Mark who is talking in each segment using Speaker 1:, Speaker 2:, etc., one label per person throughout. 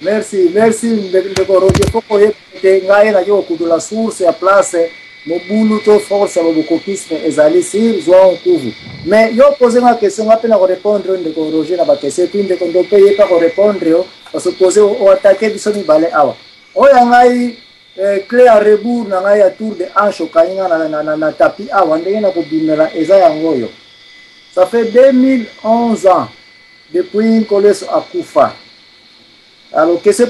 Speaker 1: merci merci ndeko roger. Fo koyeba ete ngai naki kokutula source ya place. Mobulu to force ya bobokokisme ezali sur zwa nkuvu. Mais yo pose nga question nga mpe na korépondre ndeko roger na bakestion epi ndeko ndo mpe ye mpe korépondre yo basupose oatake biso mibale awa. Oyo ngai eh, clé ya rebour na ngai ya tour de anche okangi nga na tapi awa ndenge na kobimela eza yango oyo ça fait 2011 ans depuis nkoleso akufa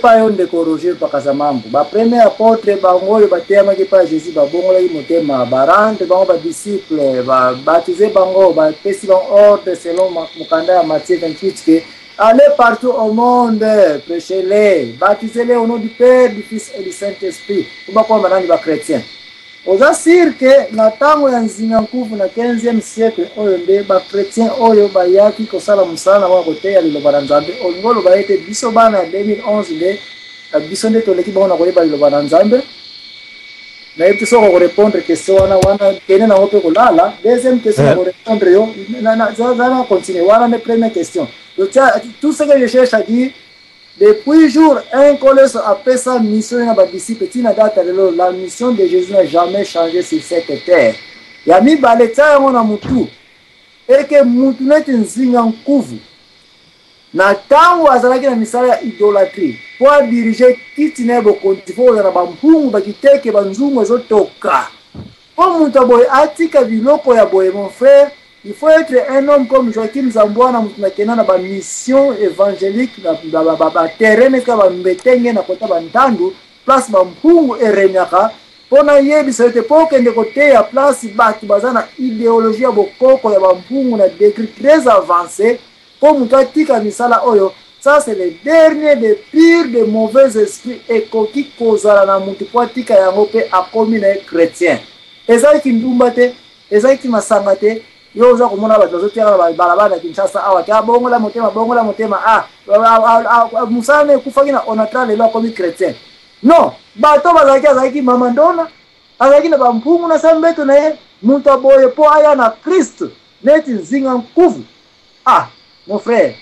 Speaker 1: pas yo ndeko roger pakasa mambo bapremier apôtre bango oyo bateyamaki mpa jésus babongolaki motema barendre bango badisciple babatize bango bapesi bango ordre selon mokanda ya matthieu 28 ke allez partout au monde prêchez-les baptisez-les au nom du père du fils et du saint-esprit. Po bakomba nani bachrétien oza sir ke na ntango ya nzinga nkufu na 15e siècle oyo nde bachrétien oyo bayaki kosala mosala na bango koteya liloba na nzambe olingi oloba ete biso bana ya 2011 nde biso nde toleki bango na koyeba liloba na nzambe. Nayebi te soko korépondre question wana wana kende nango mpe kolala. Deuxième question na korépondre yo zana continue. Wana nde première question. Tout ce que je cherche à dire depuis jour un koleso apesa mission na badisciple ntina data lelo la mission de jésus n'a jamais changé sur cette terre. Ya mibale tia yango na mutu eke mutu neti nzinga nkuvu na ntango azalaki na misala ya idolatrie mpo adirige kiti na ye bokonzi fo kozala bampungu bakiteke banzungu ezotoka mpo mutu aboye atika biloko ya boye mon frère il faut être un homme comme Joachim Zambwana mutu nakenda na bamission évangélique baterrain esika bambetenge na kota bandandu place bampungu erenyaka mpo nayebisa ete mpo okende koteya place bato baza na idéologie ya bokoko ya bampungu na degré très avancé. Mpo moto atika misala oyo ça c'est le dernier de pire de mauvais esprit ekoki kozala na motu mpo atika yango mpe akomi na ye chrétien. Ezalaki ndumba te ezalaki masanga te yo oza komona bato bazotiaka na balabala ya kinshasa. Awa ke abongola motema bongola motema. A mosala na ekufaki na onatra lelo akomi chrétien. Non bato bazalaki azalaki mama ndona azalaki na bampungu na sambeto na ye. Moto aboye mpo aya na kriste neti nzinga nkuvu. Ah mon frère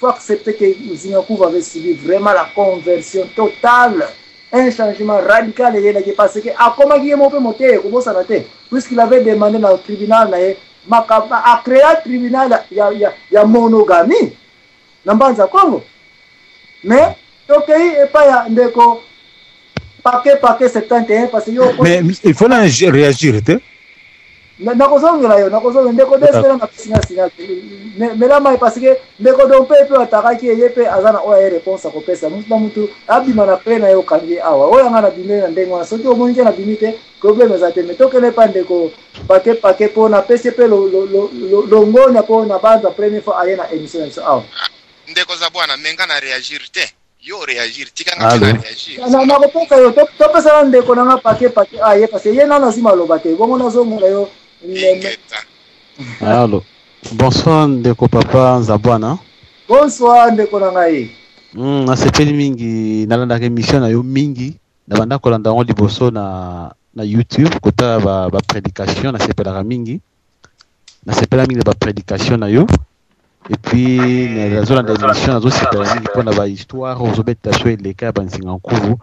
Speaker 1: faut accepter que nzinga nkuvu avait subi vraiment la conversion totale. Un changement radical eyelaki parce que akomaki ye mo mpe moteye kobosana te puisqu'il avait demandé na tribunal na ye makaba acréa tribunal ya, ya, ya monogamie na mbanza ya congo. Mais tokei epai ya ndeko pake pake 71 parce que yo
Speaker 2: mais il faut réagir te
Speaker 1: nakozongela yo nakozongela. Ndeko desela na pisinga singa melama ye parce que ndeko do mpe mpe atakaki ye mpe aza na oyo aye réponse akopesa mutu na mutu abima na pe na ye okangi awa. Oyo anga nabimi na ndenge wana soki omoni te nabimi te problème eza te. Me tokende mpa ndeko pake pake mpo napesi mpe longonya mpo na banza premier fois aye na émission na biso awa.
Speaker 3: Ndeko za bwana menga na réagir te. Yo réagir tikanga mpe na réagir
Speaker 1: nakopesa yo topesana ndeko nanga pake pake aye parce que ye nano azima aloba te. Bongo nazomona yo
Speaker 4: Allô. Bonsoir ndeko papa Nzabwana.
Speaker 1: Bonsoir ndeko na ngai.
Speaker 4: Mm, nasepeli mingi nalandaka émission na yo mingi nabanda kolanda yango liboso na na YouTube kotala ba, ba prédication nasepelaka mingi nasepela mingi na ba prédication na yo et puis nazolanda émission nazosepela mingi mpona ba histoire ozobeta so eleka ya banzinga nkuvu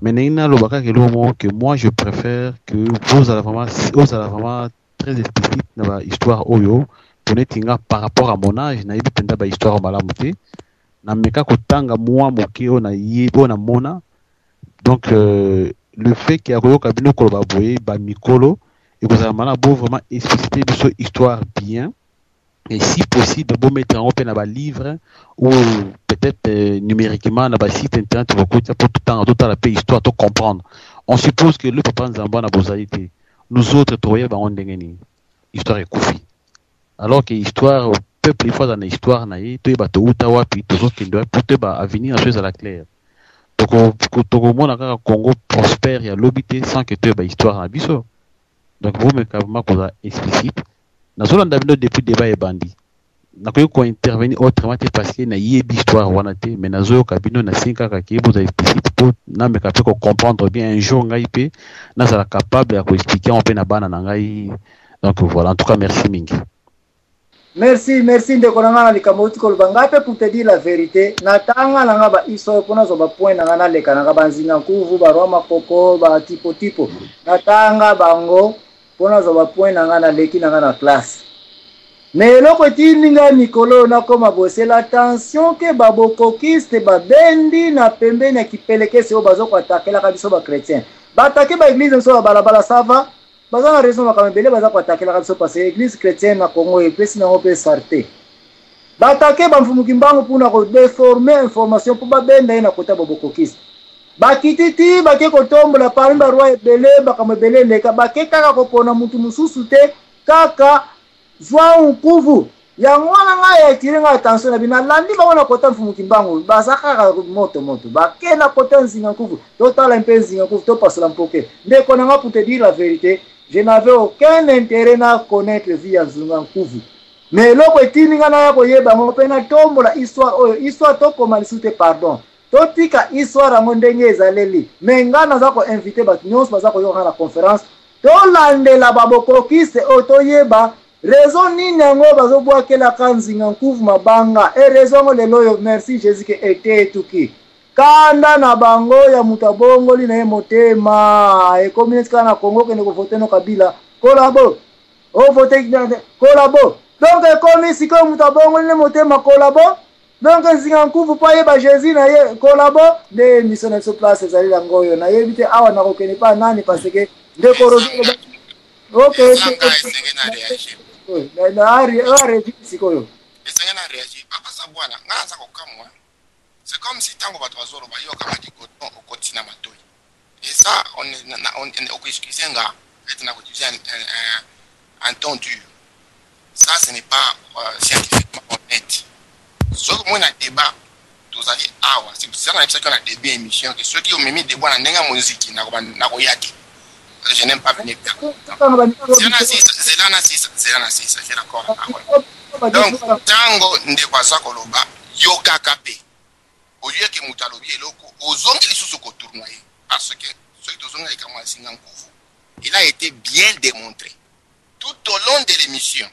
Speaker 4: mais ndenge moko que moi je préfère que ozala vraiment ozala vraiment très explicite na ba histoire oyo. Poneti nga par rapport à mon âge kotanga mwa namona. Donc euh, le fait bamikolo vraiment explicite biso histoire bien. Et si possible bomettre yango mpe na balivre ou peut-être euh, numériquement na basite internet bokotia mpo totanga totala mpe histoire to comprendre. On suppose que le papa nzambe nous autres tokoyeba bango ndenge nini histoire ekufi alors que histoire peuple ifo aza na histoire na ye toyeba touta wapi tozokende wapi mpo toyeba avenir na so congo prospère ya lobi te sans que toyeba histoire na biso donc bomeka vraimen kozala explicite. Nazolanda bino depuis débat ebandi nakoki kointervenir autrement te parce que nayebi histoire wana te mais nazoyoka bino nasengi kaka ke bozala explicite mpo nameka mpe kocomprendre bien un jour ngai mpe nazala capable ya koexplike yango mpe na bana na ngai. Donc voilà en tout cas merci mingi.
Speaker 1: Merci merci ndeko na nga na likambo outi koloba ngai mpe pour te dire la vérité natanga na nga bahistoire mpo nazwa bapoint na nga naleka na nga banzinga nkuvu barwa makoko batipotipo natanga bango mpo nazwa bapoint na nga naleki na nga na classe me eloko etindi ngai mikolo oyo nakoma bosela attention ke babokokiste babendi na pembeni ya kipelekesi oyo bazokoatakelaka biso bakretien baatake baeglize biso babalabala sava baza na raison makambo ebele baza koatakelaka biso parce église chrétienne na congo epesi nango mpe sarte baatake bamfumuki mbango mpona kodeforme information mpo babenda ye na kota babokokiste. Bakiti ti bake kotombola parmi baroi ebele makambo ebele eleka. Bake kaka kopona mutu mosusu te kaka zwa nkuvu yango wana ngai atire ngai attention na bino. Alandi bango na kota mfumuki mbango baza kaka moto moto. Bake na kota nzinga nkuvu totala mpe nzinga nkuvu topasola mpoke. Ndeko na nga pour te dire la vérité je n'avais aucun intérêt na connaître vie ya nzinga nkuvu me eloko etindi ngai naya koyeba yango mpe natombola histoire oyo histoire tokoma lisu te pardon. Totika histoire yango ndenge ezaleli. Me ngai naza koinvite bato nyonso baza koyoka na conférence. Tolandela babokokiste oyo toyeba rezo nini yango bazobwakelaka nzinga nkuvu mabanga? E rezo yango lelo oyo merci jésus ke ete etuki. Kanda na bango ya moto abongoli na ye motema. Ekomi neti kaka na kongo okende kovote no kabila kolabo. Ovote kolabo. Donc ekomi sikoyo moto abongoli ne motema kolabo. Donc nzinga nkuvu mpo ayeba jésus na ye kolabo. Nde miso na biso place ezali yango oyo. Nayebi te awa nakokende mpa nani parce ke nde korobi ok arevi sikoyo?
Speaker 3: Ezenge na réagir apasa bwana ngai naza kokamwa. C'est comme si ntango bato bazoloba yoka madikoton okoti na matoi. Eza okoexcuse nga ete na koutiliser un ton dur. Ça ce n'est pas euh, scientifiquement honnête. Soki omoi na débat tozali awa. Sanga na bisaki na début émission ke soki omemi débat na ndenge ya moziki nakoya te je n'aime pas venir zela na sisa zela na sisa je d'accord donc ntango ndeko aza koloba yokaka mpe olie ke moto alobi eloko ozongi lisusu kotourna ye parce que soki tozongi likambo ya singa nkuvu il a été bien démontré tout au long de l'émission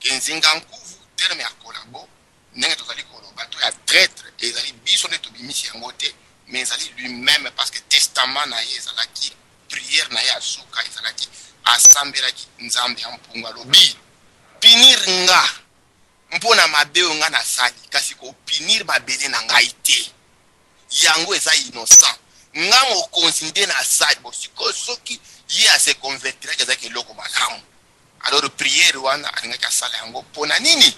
Speaker 3: ke nzinga nkuvu terme ya kolabo ndenge tozali koloba to ya traître ezali biso nde tobimisi yango te mais ezali lui-même parce que testament na ye ezalaki priere na ye ya suka ezalaki asambelaki nzambe ya mpungu alobi pinir nga mpo na mabe oyo nga nasali kasi kopinir mabele na ngai te. Yango eza innocent. Nga mokonzi nde nasali bo sikoyo soki ye ase convertiraki ezalaki eloko malamu. Alors priere wana alingaki asala yango. Mpo na nini?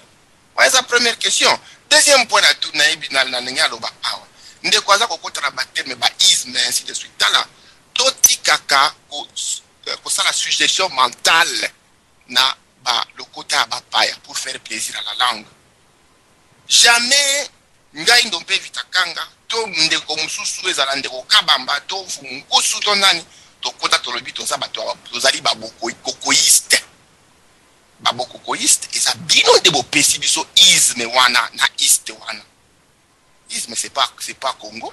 Speaker 3: Wana eza première question. Deuxième point nayebi na ndenge aloba awa. Ndeko aza kokota na baterme baisme ainsi de suite. Tala totikaka kosala suggestion mentale na balokota ya bapaya pour faire plaisir à la langue. Jamais ngai ndo mpe vitakanga to ndeko mosusu ezala ndeko kabamba to nkusu to nani tokota tolobi toza bato tozali babokokoiste babokokoiste eza bino nde bopesi biso isme wana na iste wana. Isme c'est pas, pas congo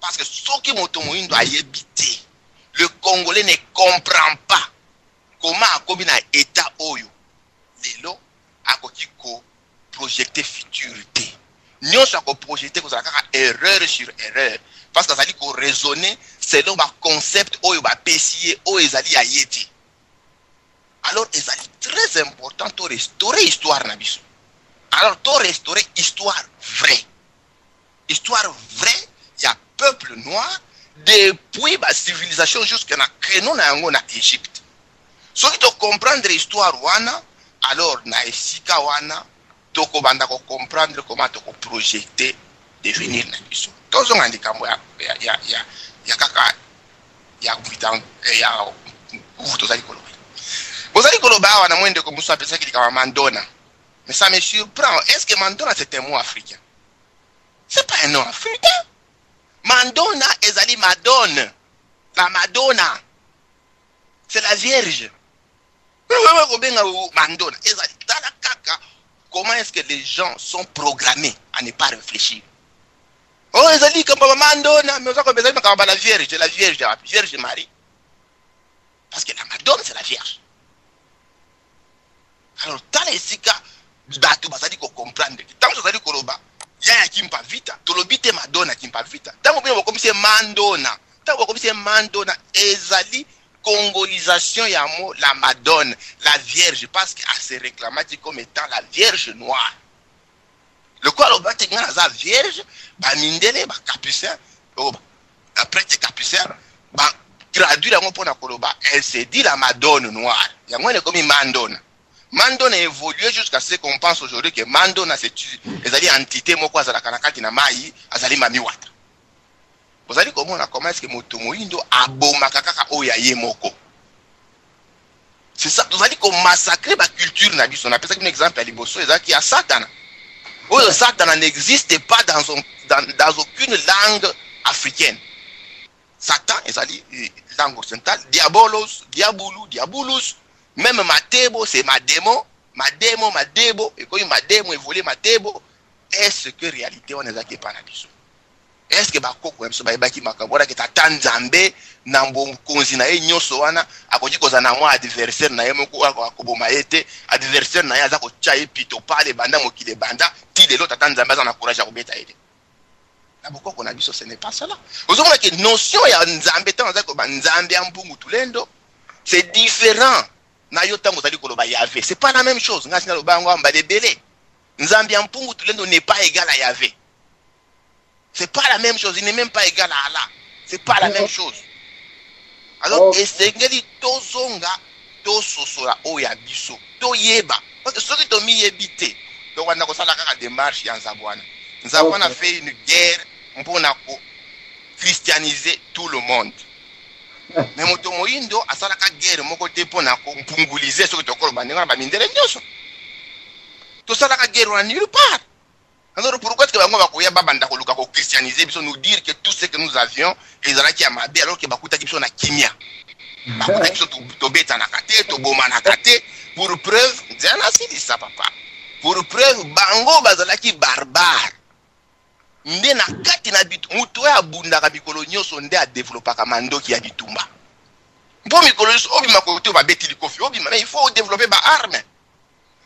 Speaker 3: parce que soki moto moyindo ayebi te le congolais ne comprend pas comment akomi na état oyo lelo akoki koprojecte futur te nyonso akoprojecte kozala kaka erreur sur erreur. Parce que azali koraisonne selon baconcept oyo bapesi ye oyo ezali ya ye te alors ezali très important to restaurer histoire na biso. Alors to restaurer histoire vrai histoire vrai peuple noir depuis basivilisation jusque na créneau na yango na égypte. Soki tocomprendre histoire wana alors na esika wana tokobanda kocomprendre comment tokoprojecte devenir na biso. Tozonga likambo ya, ya, ya, ya, ya kaka ya ya koloba. Bozali koloba awa na mwendeko mosusu apesaki likambo ya mandona. Mais ça me surprend. Est-ce que Mandona, c'est un mot africain? C'est pas un nom africain. Mandona, ezali Madone. La Madonna. C'est la Vierge. Wewe kobenga Mandona. Ezali. Tala kaka. Comment est-ce que les gens sont programmés à ne pas réfléchir? Oh, ezali kamba Mandona. Mais oza kobenga ezali kamba la Vierge. La Vierge, la Vierge Marie. Parce que la Madone, c'est la Vierge. Alors, tala esika bato bazali kocomprendre ntango tozali koloba ya ya kimpa vita tolobi te madona kimpa vita. Ntango bino bokomisi ye mandona ntango bokomisi ye mandona ezali congolisation ya mo la madone la vierge parce que ase réclamati comme étant la vierge noire. Lokola alobaki ngai naza vierge bamindele bacapucin oyo prêtre capucin batraduire yango mpona koloba elle se dit la madone noire. Yango ene ekomi mandona Mandona a évolué jusqu'à ce qu'on pense aujourd'hui que Mandona c'est ezali entité moko azalaka na kati na mai azali mami wata. Ozali komona comment est-ce que moto moyindo abomaka kaka oyo aye moko. C'est ça tozali komassacre baculture na biso. Napesaki bino exemple ya liboso ezalaki ya satana. Oyo satana n'existe pas dans, dans, aucune langue africaine. Satan ezali eh, langue occidentale diabolos diabulu diabolus même matebo c'est mademo mademo madebo ekomi mademo evole matebo est-ce que réalité wana ezalaki epa na biso? Est-ce que bakoko na biso bayebaki makambo wana ke tata nzambe na bokonzi na ye nyonso wana akoki kozala na mwa adversaire na ye moko akoboma adversaire na ye aza kotya ye pito pale banda mokili ebanda ti lelo tata nzambe aza na courage ya kobeta ye te. Na bokoko na biso ce n'est pas cela. Ozomona ke notion ya nzambe ntango azali koloba nzambe c'est différent na yo ntango ozali koloba yave c'est pas la même chose. Ngai sina loba yango mbala ebele nzambe ya mpungu tulendo n'est pas égal à yave c'est pas la même chose. Il n'est même pas égal à allah. C'est pas la même chose. Alors
Speaker 1: Okay.
Speaker 3: esengeli tozonga tososola. Oyo ya biso. Toyeba. Soki tomiyebi te. Tokanda kosala kaka démarche ya nzambe wana nzambe wana
Speaker 1: Okay.
Speaker 3: fait une guerre mpona ko christianiser tout le monde me moto moyindo asalaka guerre moko te mpona kompungulize soki tokoloba ndenge wana bamindele nyonso tosalaka guerre wana nulle part. Alors pourquoi est-ce que bango bakoya babanda koluka kochristianize biso nous dire que tout ce que nous avions ezalaki ya mabe alors que bakutaki biso na kimia. Bakutaki biso to- tobetanaka te tobomanaka te pour preuve nzela nasilisa papa. Pour preuve bango bazalaki barbare nde na kati na moto oyo abundaka mikolo nyonso nde adevelopaka mandoki ya bitumba. Mpo mikolo nyonso obima kote obima mais il faut odevelope baarme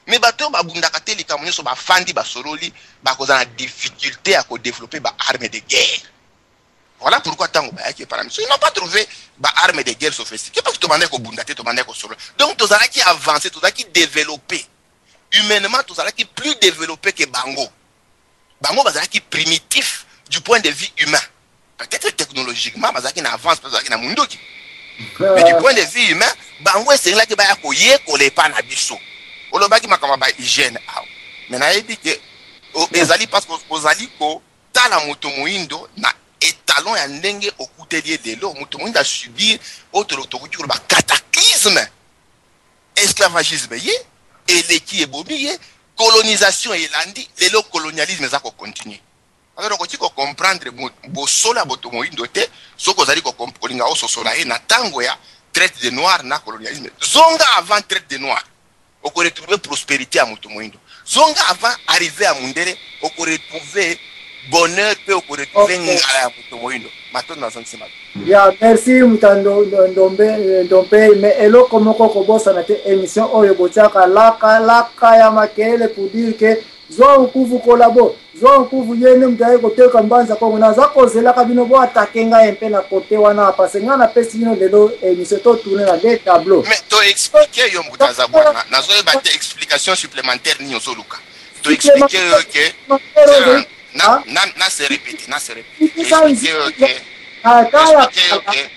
Speaker 3: me bato oyo babundaka te likambo nyonso bafandi basololi bakozala na difficulté ya kodevelope baarme de guerre. Voilà pourquoi ntango ils n'ont pas trouvé baarme de guerre sophistiqué parce que kobunda te tobandaki kosolola. Donc tozalaki avancé tozalaki développé humainement tozalaki plus développé que bango bango bazalaki primitif du point de vue humain. Peut-être technologiquement bazalaki na avance mpe bazalaki na munduki. Mais du point de vue humain bango esengelaki baya koyekola epa na biso. Olobaki makambo ba hygiène awa. Me nayebi ke ezali parce ozali kotala moto moyindo na etalon ya ndenge okuteli ye lelo. Moto moyindo asubir oyo tokoki koloba cataclysme. Esclavagisme ye eleki ebomi ye colonisation elandi lelo colonialisme eza kocontinue alors okoki kocomprendre bosolo ya moto moyindo te soki na ntango ya traite de noir na colonialisme. Zonga avant traite de noir okoretrouve prospérité ya moto zonga avant arrivé ya mundele okoretrouve bonheur mpe okoretrouve ngala ya moto moyindo. Matondo nazongisema
Speaker 1: ya merci mutando ndombe ndompe me eloko moko kobosana te émission oyo botiaka laka laka ya makelele pour dire ke zwa nkuvu kolabo zwa nkuvu yene mutu aye koteka mbanza kongo. Naza kozelaka bino bo atake ngai mpe na kote wana parce ngai napesi bino lelo émission totourne na de tableau
Speaker 3: mais toexplike yo moto aza bwana nazoyeba te explication supplémentaire nini ozoluka. toexplike yo ke na, na, na se répéter, na se répéter. Expliquer yo ke,
Speaker 1: atala
Speaker 3: expliquer yo ke,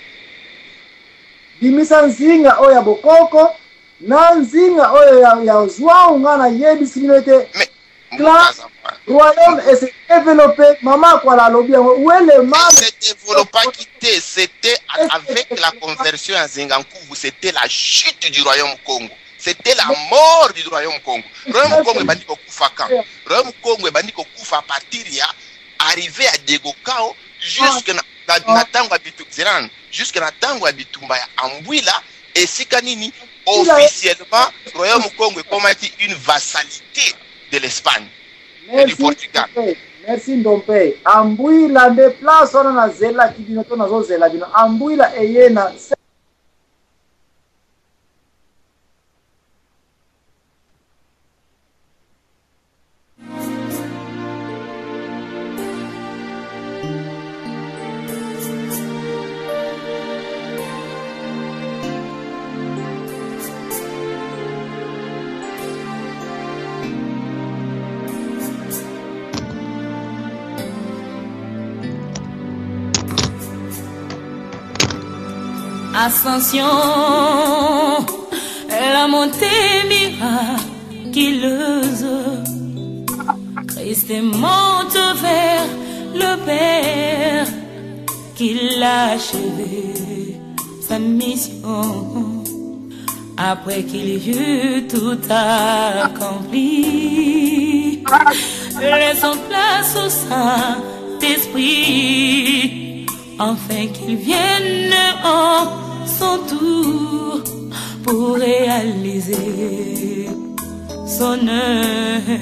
Speaker 1: bimisa nzinga oyo ya bokoko na nzinga oyo ya, ya zwau nga nayebisi bino ete
Speaker 3: mais
Speaker 1: Là,
Speaker 3: moto aza bwana.
Speaker 1: royaume ese développé. Mama akwala alobi yango. Uele mama
Speaker 3: se développaki te c'était avec la conversion ya nzengankuvu c'était la chute du royaume congo c'était la mort du royaume congo. Royaume congo ebandi kokufa quand? Royaume congo ebandi kokufa à partir ya arrivé ya diego kao jusque na, na, na ntango ya bitu zelan jusque na ntango ya bitumba ya ambwila esika nini? Officiellement royaume congo ekomaki une vassalité de l'espagne et du portugal.
Speaker 1: Merci ndompe ambwila nde place wana nazelaki bino to nazozela bino. Ambwila eye na
Speaker 5: Ascension, la montée miraculeuse. Christ monte vers le Père qu'il a achevé sa mission après qu'il eut tout accompli. Laissons place au Saint-Esprit afin qu'il vienne en son tour pour réaliser son œuvre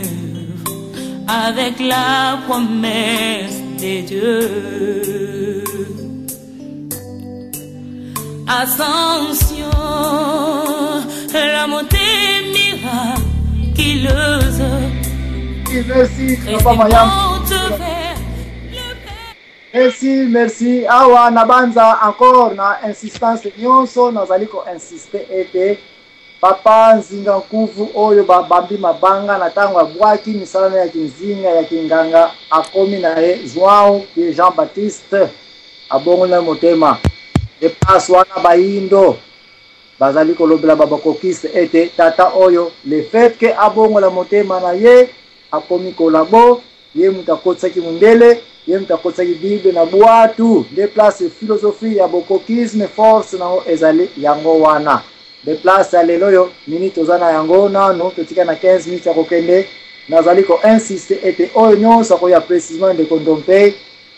Speaker 5: avec la promesse des dieux. Ascension, la montée miraculeuse,
Speaker 1: merci
Speaker 5: Christ
Speaker 1: merci merci. Awa nabanza encore na insistance nyonso nazali koinsiste ete papa nzinga nkuvu oyo babambi mabanga na ntango abwaki misala na ya kinzinga ya kinganga akomi na ye joão ye jean baptiste abongoli na motema. Epasse wana bayindo bazali kolobela babakokiste ete tata oyo le fait ke abongola motema na ye akomi kolabo ye mutu akotisaki mundele ye mutu akotisaki bible na bwatu nde place philosophie ya bokokisme force nango ezali yango wana. Nde place ya lelo oyo mini toza na yango nano totika na 15 minutes ya kokende nazali koinsiste ete oyo nyonso akoya précisement ndeko ndompe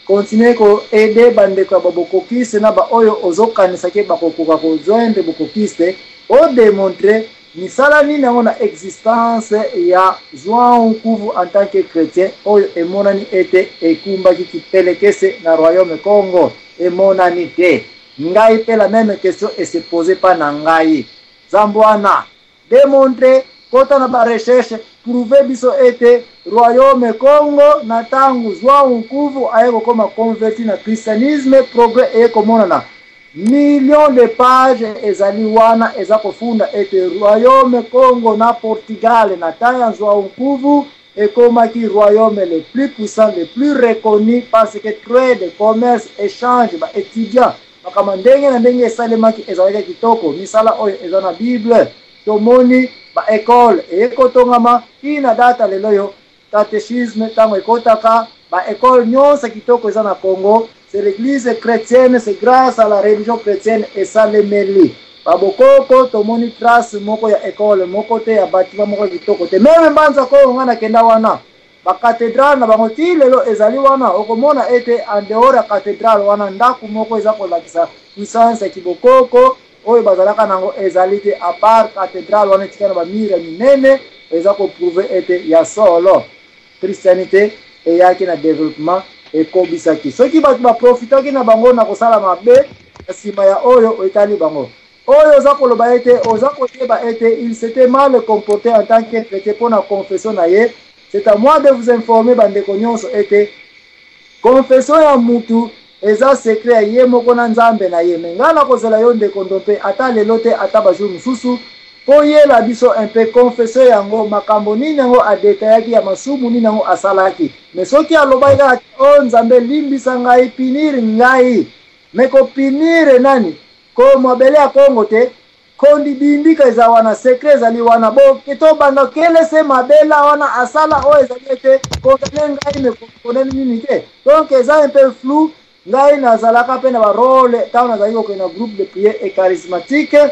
Speaker 1: continue koede bandeko ya babokokiste na baoyo ozokanisaki bakokoka kojoindre bokokiste odemontre misala nini yango na existence ya joan nkuvu en tant que chrétien? Oyo emonani ete ekumbaki kipelekese na royaume congo. Emonani te. Ngai mpe la même question ese pose mpa na ngai. Nzambo wana demontre kota na barecherche prouve biso ete royaume congo na ntango joan nkuvu aye kokoma converti na christianisme progrès eye komonana million de page ezali wana eza kofunda ete royaume congo na portugal na ntango ya joan nkuvu ekomaki royaume le plus puissant le plus reconnu parce que trade commerce échange baétudiant makambo ndenge na ndenge esalemaki ezalaki kitoko. Misala oyo eza na bible. Tomoni baekole eye kotongama tina data lelo oyo catéchisme ntango ekotaka baekole nyonso kitoko eza na congo c'est l'église chrétienne c'est grâce à la religion chrétienne esalemeli babokoko tomoni trace moko ya ekole moko te ya batima moko ya kitoko te. Meme mbanza koyo nga nakenda wana. Bakatedrale na bango ti lelo ezali wana. Okomona ete en dehors ya katedrale wana ndako moko eza kolakisa. Puissance ya kibokoko oyo bazalaka nango ezali te. Apart katedrale wana etika na bamire ya minene eza koprouve ete ya solo. Christianité eyaki na développement ekobisaki. Soki bato baprofitaki na bango na kosala mabe na nsima ya oyo etali bango. Oyo oza koloba ete oza koyeba ete il s'était mal comporté en tant que chrétien mpo na confession na ye. C'est à moi de vous informer bandeko nyonso ete confession ya mutu eza sekret ya ye moko na nzambe na ye. Me ngai nakozela yo ndeko ndo mpe ata lelo te ata bajour mosusu mpo yela biso mpe confession yango makambo nini yango adetayaki ya masumu nini yango asalaki me soki alobaki kaka o nzambe limbisa ngai pinire ngai. Me kopinire nani? Ko mabele ya kongo te kondi bindika eza wana sekre ezali wana. Bo tobanda kelese mabela wana asala oyo ezali ete kondane ngai me kondane nini te? Donc eza mpe flou. Ngai nazalaka mpe na barole ntango nazalaki kokende na groupe de priere echarismatique na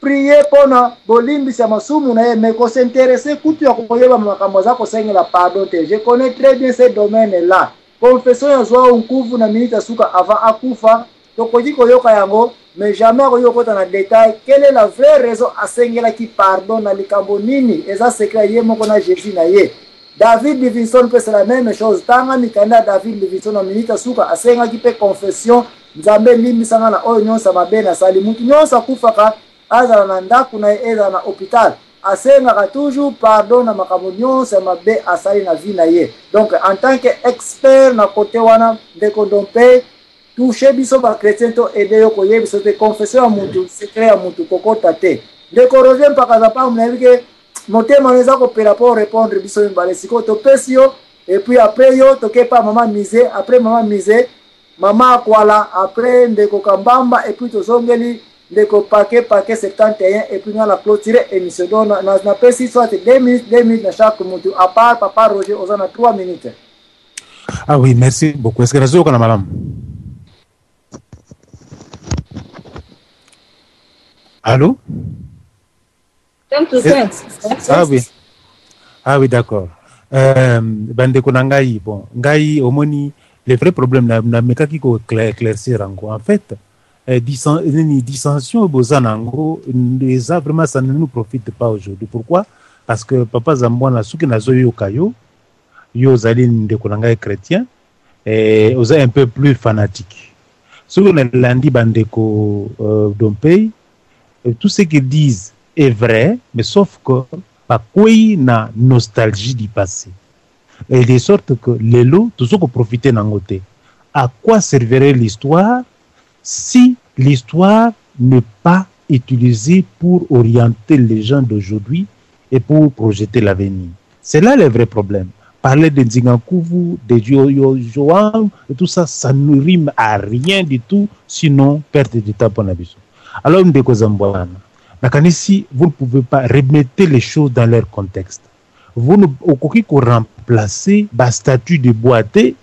Speaker 1: prie mpona bolimbisi ya masumu na ye mais kosinteresse kutu ya koyeba makambo aza kosengela pardon te. Je connais très bien ce domaine là confession ya zwa nkuvu na minute asuka avant akufa tokoki koyoka yango mais jamais akoki kokota na détail. Quelle est la vraie raison asengelaki pardon na likambo nini? Eza secret ye moko na jésus na ye. David livingston mpe c'est la même chose. Ntanga mikanda ya david livingston na minute asuka asengaki mpe confession. Nzambe elimbisanga na oyo nyonso mabe nasali mutu nyonso akufaka azala na ndako na ye ezala na hôpital. Asengaka toujours pardon na makambo nyonso ya mabe asali na vie na ye donc en tant que expert na kote wana ndeko dompe touche biso bakretien to ede yo koyebi biso te. Confession ya mutu secret ya mutu kokota te. Ndeko roger mpakaza pambu nayebi ke motema no eza kopela mpo répondre biso mibale. Sikoyo topesi yo epuis après yo toke pa mama mise après mama mise mama akwala après ndeko kambamba epuis tozongeli ndeko pake pake 71 epuis na clôture émission donc na- na- napesi soit 2 minutes 2 minutes na chaque mutu à part papa roger oza na 3 minutes
Speaker 2: Ah oui, merci beaucoup. Est-ce que nazoyoka na malamu? Allô? Ah oui. Ah oui, d'accord. Euh, bandeko na ngai, bon, ngai omoni le vrai problème na, na mekaki ko éclair- éclaircir yango. En fait, euh, dissension boza nango, eza vraiment ça ne nous profite pas aujourd'hui. Pourquoi? Parce que papa Zambwana soki nazoyoka yo, yo ozali ndeko na ngai chrétien eh, oza un peu plus fanatique soki nalandi bandeko euh, dompei euh, tout ce qu'ils disent est vrai mais sauf que bakwei na nostalgie du passé et de sorte que lelo toza koprofite nango te à quoi servirait l'histoire si l'histoire n'est pas utilisée pour orienter les gens d'aujourd'hui et pour projeter l'avenir c'est là le vrai problème parler de Nzingakuvu, de Joan, et tout ça, ça ne rime à rien du tout, sinon perte de temps pour la vision. Alors, Ndeko Zambouana, nakanisi, vous ne pouvez pas remettre les choses dans leur contexte. Vous ne pouvez pas remplacer ba statue de boité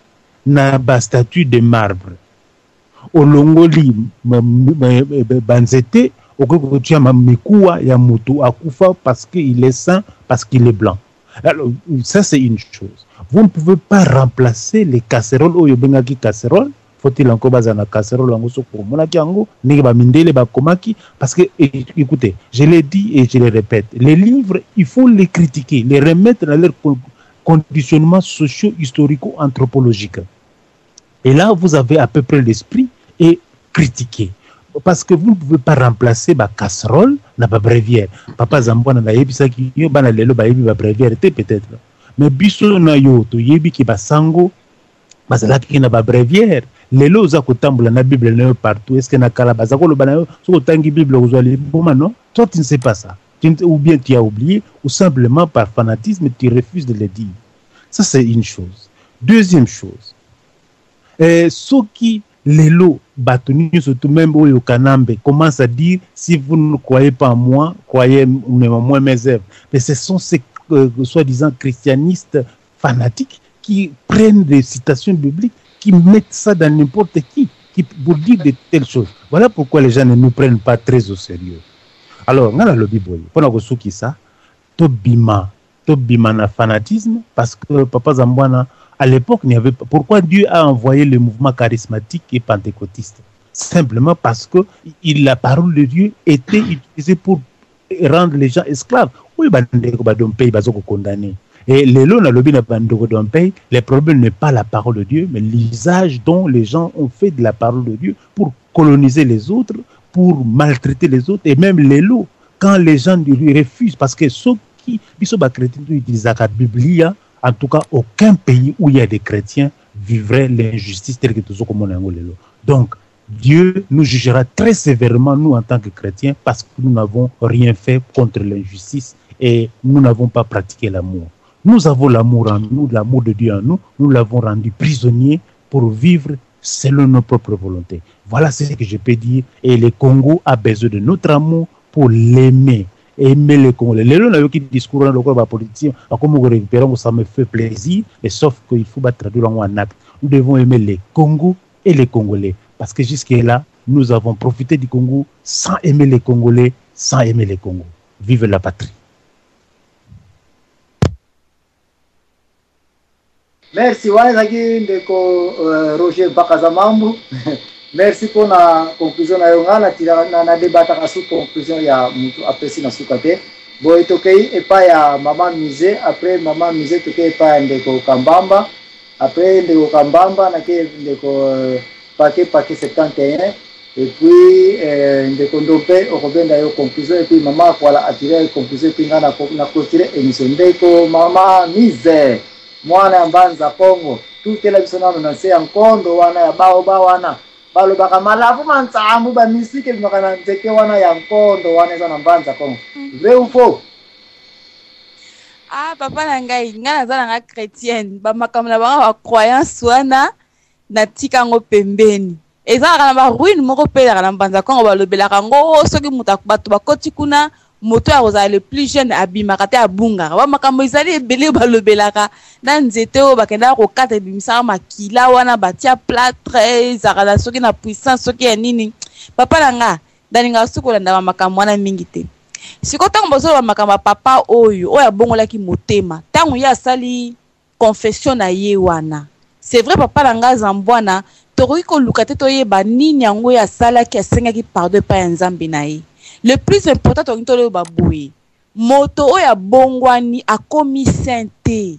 Speaker 2: na ba statue de marbre. Olongoli banzete okoki kotia mikuwa ya moto akufa parce qu'il est saint parce qu'il est blanc. Alors ça c'est une chose. Vous ne pouvez pas remplacer les casseroles. Oyo obengaki casserole faut-il encore bazala na casserole yango soki omonaki yango? Ndenge bamindele bakomaki? Parce que écoutez je l'ai dit et je le répète les livres il faut les critiquer les remettre dans leur co- conditionnement socio-historico-anthropologique. Et là, vous avez à peu près l'esprit et critiquer. Parce que vous ne pouvez pas remplacer ma casserole na ba bréviaire. Papa Zambwana na yebisaki yo bana lelo ba yebi ba bréviaire te peut-être. Mais biso na yo to yebi ki basango bazalaki na ba bréviaire. Lelo oza kotambola na Bible na yo partout. Est-ce que na kala baza koloba na yo? Soki otangi Bible kozwa liboma non? Toi tu ne sais pas ça. Ou bien tu as oublié ou simplement par fanatisme tu refuses de le dire. Ça c'est une chose. Deuxième chose. Eh, soki lelo bato nyonso tout même oyo kanambe commence à dire si vous ne croyez pas en moi croyez moi mes œuvres. Mais ce sont ces euh, soi-disant christianistes fanatiques qui prennent des citations bibliques qui mettent ça dans n'importe qui qui pour dire de telles choses. Voilà pourquoi les gens ne nous prennent pas très au sérieux. Alors nga nalobi boye mpona kosukisa tobima tobima na fanatisme parce que papa zambwana à l'époque, il n'y avait pas. Pourquoi Dieu a envoyé le mouvement charismatique et pentecôtiste? Simplement parce que la parole de Dieu était utilisée pour rendre les gens esclaves. Oui, bazoko condamné. Et les dompei, le problème n'est pas la parole de Dieu, mais l'usage dont les gens ont fait de la parole de Dieu pour coloniser les autres, pour maltraiter les autres, et même les lots. Quand les gens lui refusent, parce que ceux qui, chrétiens utilisent la Biblia, en tout cas, aucun pays où il y a des chrétiens vivrait l'injustice telle que tout a lelo. Donc, Dieu nous jugera très sévèrement, nous, en tant que chrétiens, parce que nous n'avons rien fait contre l'injustice et nous n'avons pas pratiqué l'amour. Nous avons l'amour en nous, l'amour de Dieu en nous. Nous l'avons rendu prisonnier pour vivre selon nos propres volontés. Voilà ce que je peux dire. Et le Congo a besoin de notre amour pour l'aimer. Aimer le Congolais. Les gens qui discours dans le corps politicien, comme on récupère, ça me fait plaisir, mais sauf qu'il faut pas traduire en acte. Nous devons aimer les Congo et les Congolais. Parce que jusque-là, nous avons profité du Congo sans aimer les Congolais, sans aimer les Congos. Vive la patrie.
Speaker 1: merci wana ezalaki ndeko uh, roger bakaza mambu merci mpona conclusion na yo natila- na- nadebataka su conclusion ya mutu apesi na suka te boye tokei epai ya mama mise après mama mise tokei epai ya ndeko kambamba. Après ndeko kambamba nake ndeko uh, pake pake 71 et puis euh, ndeko ndompe okobenda yo conclusion et puis mama akwala atire conclusion et puis ngai nako- nakotire émission ndeko mama mise mwana ya mbanza kongo tutela biso nano na nse ya nkondo wana ya baoba wana balobaka malavu mantsambu bamisike bimaka na nzete wana ya nkondo wana eza na mbanza kongo. Ou faux?
Speaker 6: Ah papa na ngai ngai naza na nga chrétienne bamakambo na bango bacroyance wana natika yango pembeni. Ezalaka na baruine moko mpe ezalaka na mbanza kongo balobelaka yango "Oh, soki moto bato bakoti kuna moto ya kozala le plus jeune abimaka te abungaka. Bamakambo ezali ebele balobelaka. Na nzete oyo bakendaka kokata ebimisaka makila wana batia platre ezalaka na soki na puissance soki ya nini. Papa na nga ndalingaka soki kolanda bamakambo wana mingi te. Sikoyo ntango bozoloba makambo ya papa oyo oyo abongolaki motema ntango ye asali confession na ye wana. C'est vrai papa na ngai aza mbwana tokoki koluka te toyeba nini yango oyo asalaki asengaki pardon epai ya nzambe na ye le plus important tokoki toloba boye moto oyo abongwani akomi saint te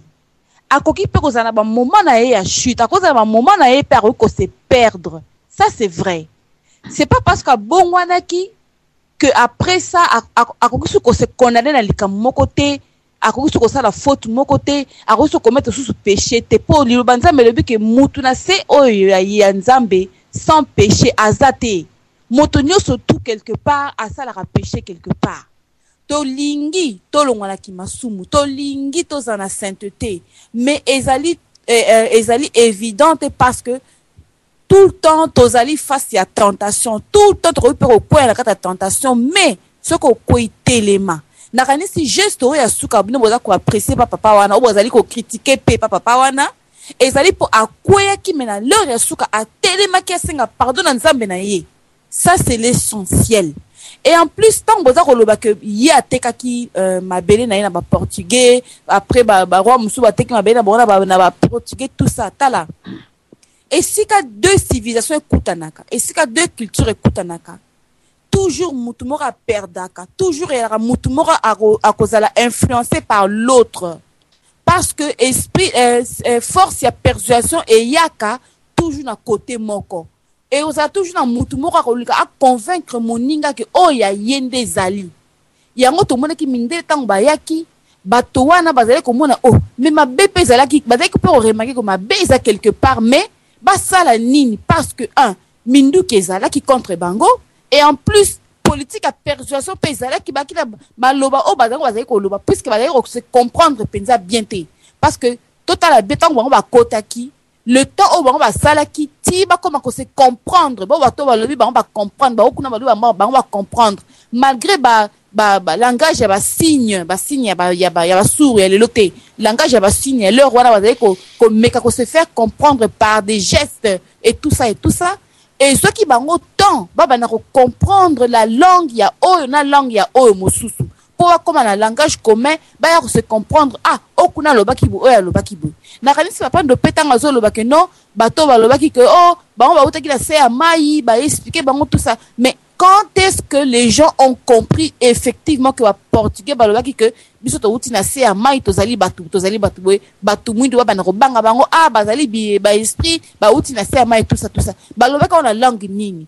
Speaker 6: akoki mpe kozala na bamoma na ye ya chute akozala na bamoma na ye mpe akoki kose perdre. Ça c'est vrai. C'est pas parce que abongwanaki que après ça ak- ak- akoki su kose condamne na likambo moko te akoki su kosala faute moko te akoki su komettre susu péché te. Mpo liloba nzambe elobi ke mutu na se oyo ya nzambe sans péché aza te moto nyonso tu quelque part asalaka péché quelque part. Tolingi tolongwanaki masumu tolingi tozala na sainteté. Mais ezali eh, eh, ezali évidente parce que tout le temps tozali face ya tentation. Tout le temps tokoki mpe kokwela na kati ya tentation. Mais soki okwei telema. Nakanisi geste oyo ya suka bino boza koapresie pa papa wana oyo bozali kokritike mpe pa papa wana ezali mpo akweyaki me na lere ya suka atelemaki asenga pardon na nzambe na ye ça c'est l'essentiel. Et en plus ntango boza koloba ke ye atekaki euh, mabele na ye na baportugais après na na ba- na baportugais tout ça tala esika deux civilisations ekutanaka esika deux cultures ekutanaka toujours mutu moko aperdaka toujours eyalaka mutu influencé par l'autre. Parce que esprit euh, euh, force ya persuasion eyaka toujours na côté moko e ozala toujours na mutu moko akolika aconvaincre moninga ke oyo ya ye nde ezali yango tomonaki mindele ntango bayaki bato wana bazali komona o me mabe mpe ezalaki bazalaki mpe koremaki ko mabe eza quelque part mais basala nini parce que un minduki ezalaki contre bango et en plus politique ya persuasion mpe ezalaki baki na maloba oyo bazalaki bazali koloba puisque bazali kose comprendre mpenza bien parce que totala le temps ti bakoma kose comprendre. Bo bato balobi bango bacomprendre malgré ba ba, ba langage ya basigne basigne ya ba- ya ba- ya lelo langage ya basigne ya leur wana bazali faire comprendre par des gestes et tout ça et tout ça. Et soki temps babanda kocomprendre la langue ya oyo na langue ya oyo mosusu mpo bakóma na langage commun baya kose comprendre. Ah oyo kuna alobaki boye oyo alobaki boye nakanisi papa ndo mpe ntango azoloba ke non bato balobaki ke oh bango bautaki na se ya mai baexplike bango tout ça. Mais quand est-ce que les gens ont compris effectivement que baportugais balobaki ke biso touti na se ya mai tozali bato tozali bato boye bato mwindu babanda kobanga bango ah bazali baesprit bauti na se ya mai tout ça balobaki yango na langue nini?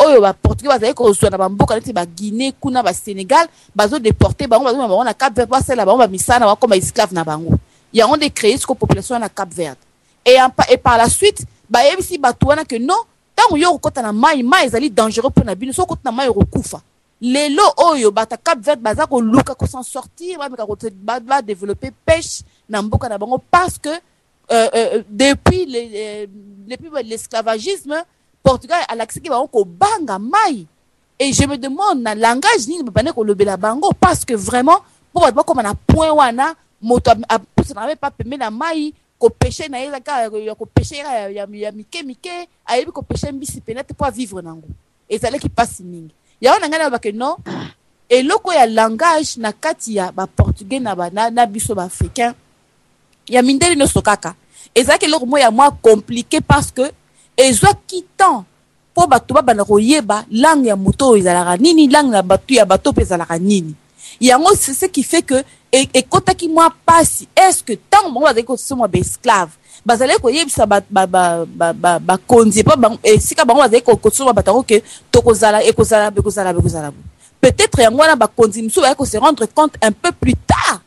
Speaker 6: oyo baportugais bazali kozwa na bamboka neti baguinée kuna basénégal bazodeporte bango na cap verde bango esclave na bango. Yango nde créé population cap verde et, par la suite bayebisi bato wana ke non ntango yo na mai mai ezali dangereux mpo na bino okota na mai okokufa lelo oyo bato cap verde baza koluka kosan sortir bameka na mboka na bango parce que euh, euh, depuis euh, l'esclavagisme portugal alakisaki bango kobanga mai et je me demande na langage nini babandi kolobela bango parce que vraiment mpo bato bakóma na point wana moto apusana mpe pa pembe na mai kopeshe na ye kaka ya kopeshe ya, ya, ya mike mike ayebi kopeshe mbisi pene te mpo avivre nango ezalaki mpasi mingi. Yango na ngai nayebake non. Eloko ya langage na kati ya baportugais na, na, na biso baafricain ya mindele nyonso kaka ezalaki eloko moko ya mwa compliqué parce que ezwaki temps mpo bato babanda koyeba langue ya moto oyo ezalaka nini langue bato ya bato mpe ezalaka nini. Yango c'est ce qui fait que ekɔtaki mwa mpasi. Est ce que ntango bango bazali kosomwa baesclave bazali koyebisa bakonzi esika bango kosomwa bato yango ke tokozala ekozala ekozala ekozala peut-être yango wana bakonzi mosusu bayaki kose rendre compte un peu plus tard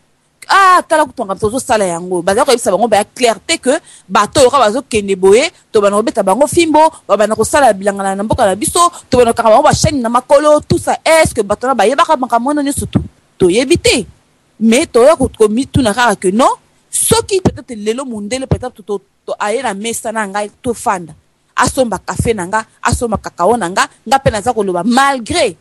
Speaker 6: ah tala kutonga tozosala yango. Bazali koyebisa bango baya clarté que bato oyo kaka bazokende boye tobanda kobeta bango fimbo babanda kosala bilanga na mboka na biso tobanda kokanga bango bachaine na makolo tout ça. Est ce que bato wana bayebaka makambo wana nyonso toyebi te. Mais toya komituna kaka ke non soki peut-être lelo mondele peut-être aye na mesa na ngai tofanda. Asomba kafe na nga asomba kakao na nga nga mpe naza koloba malgré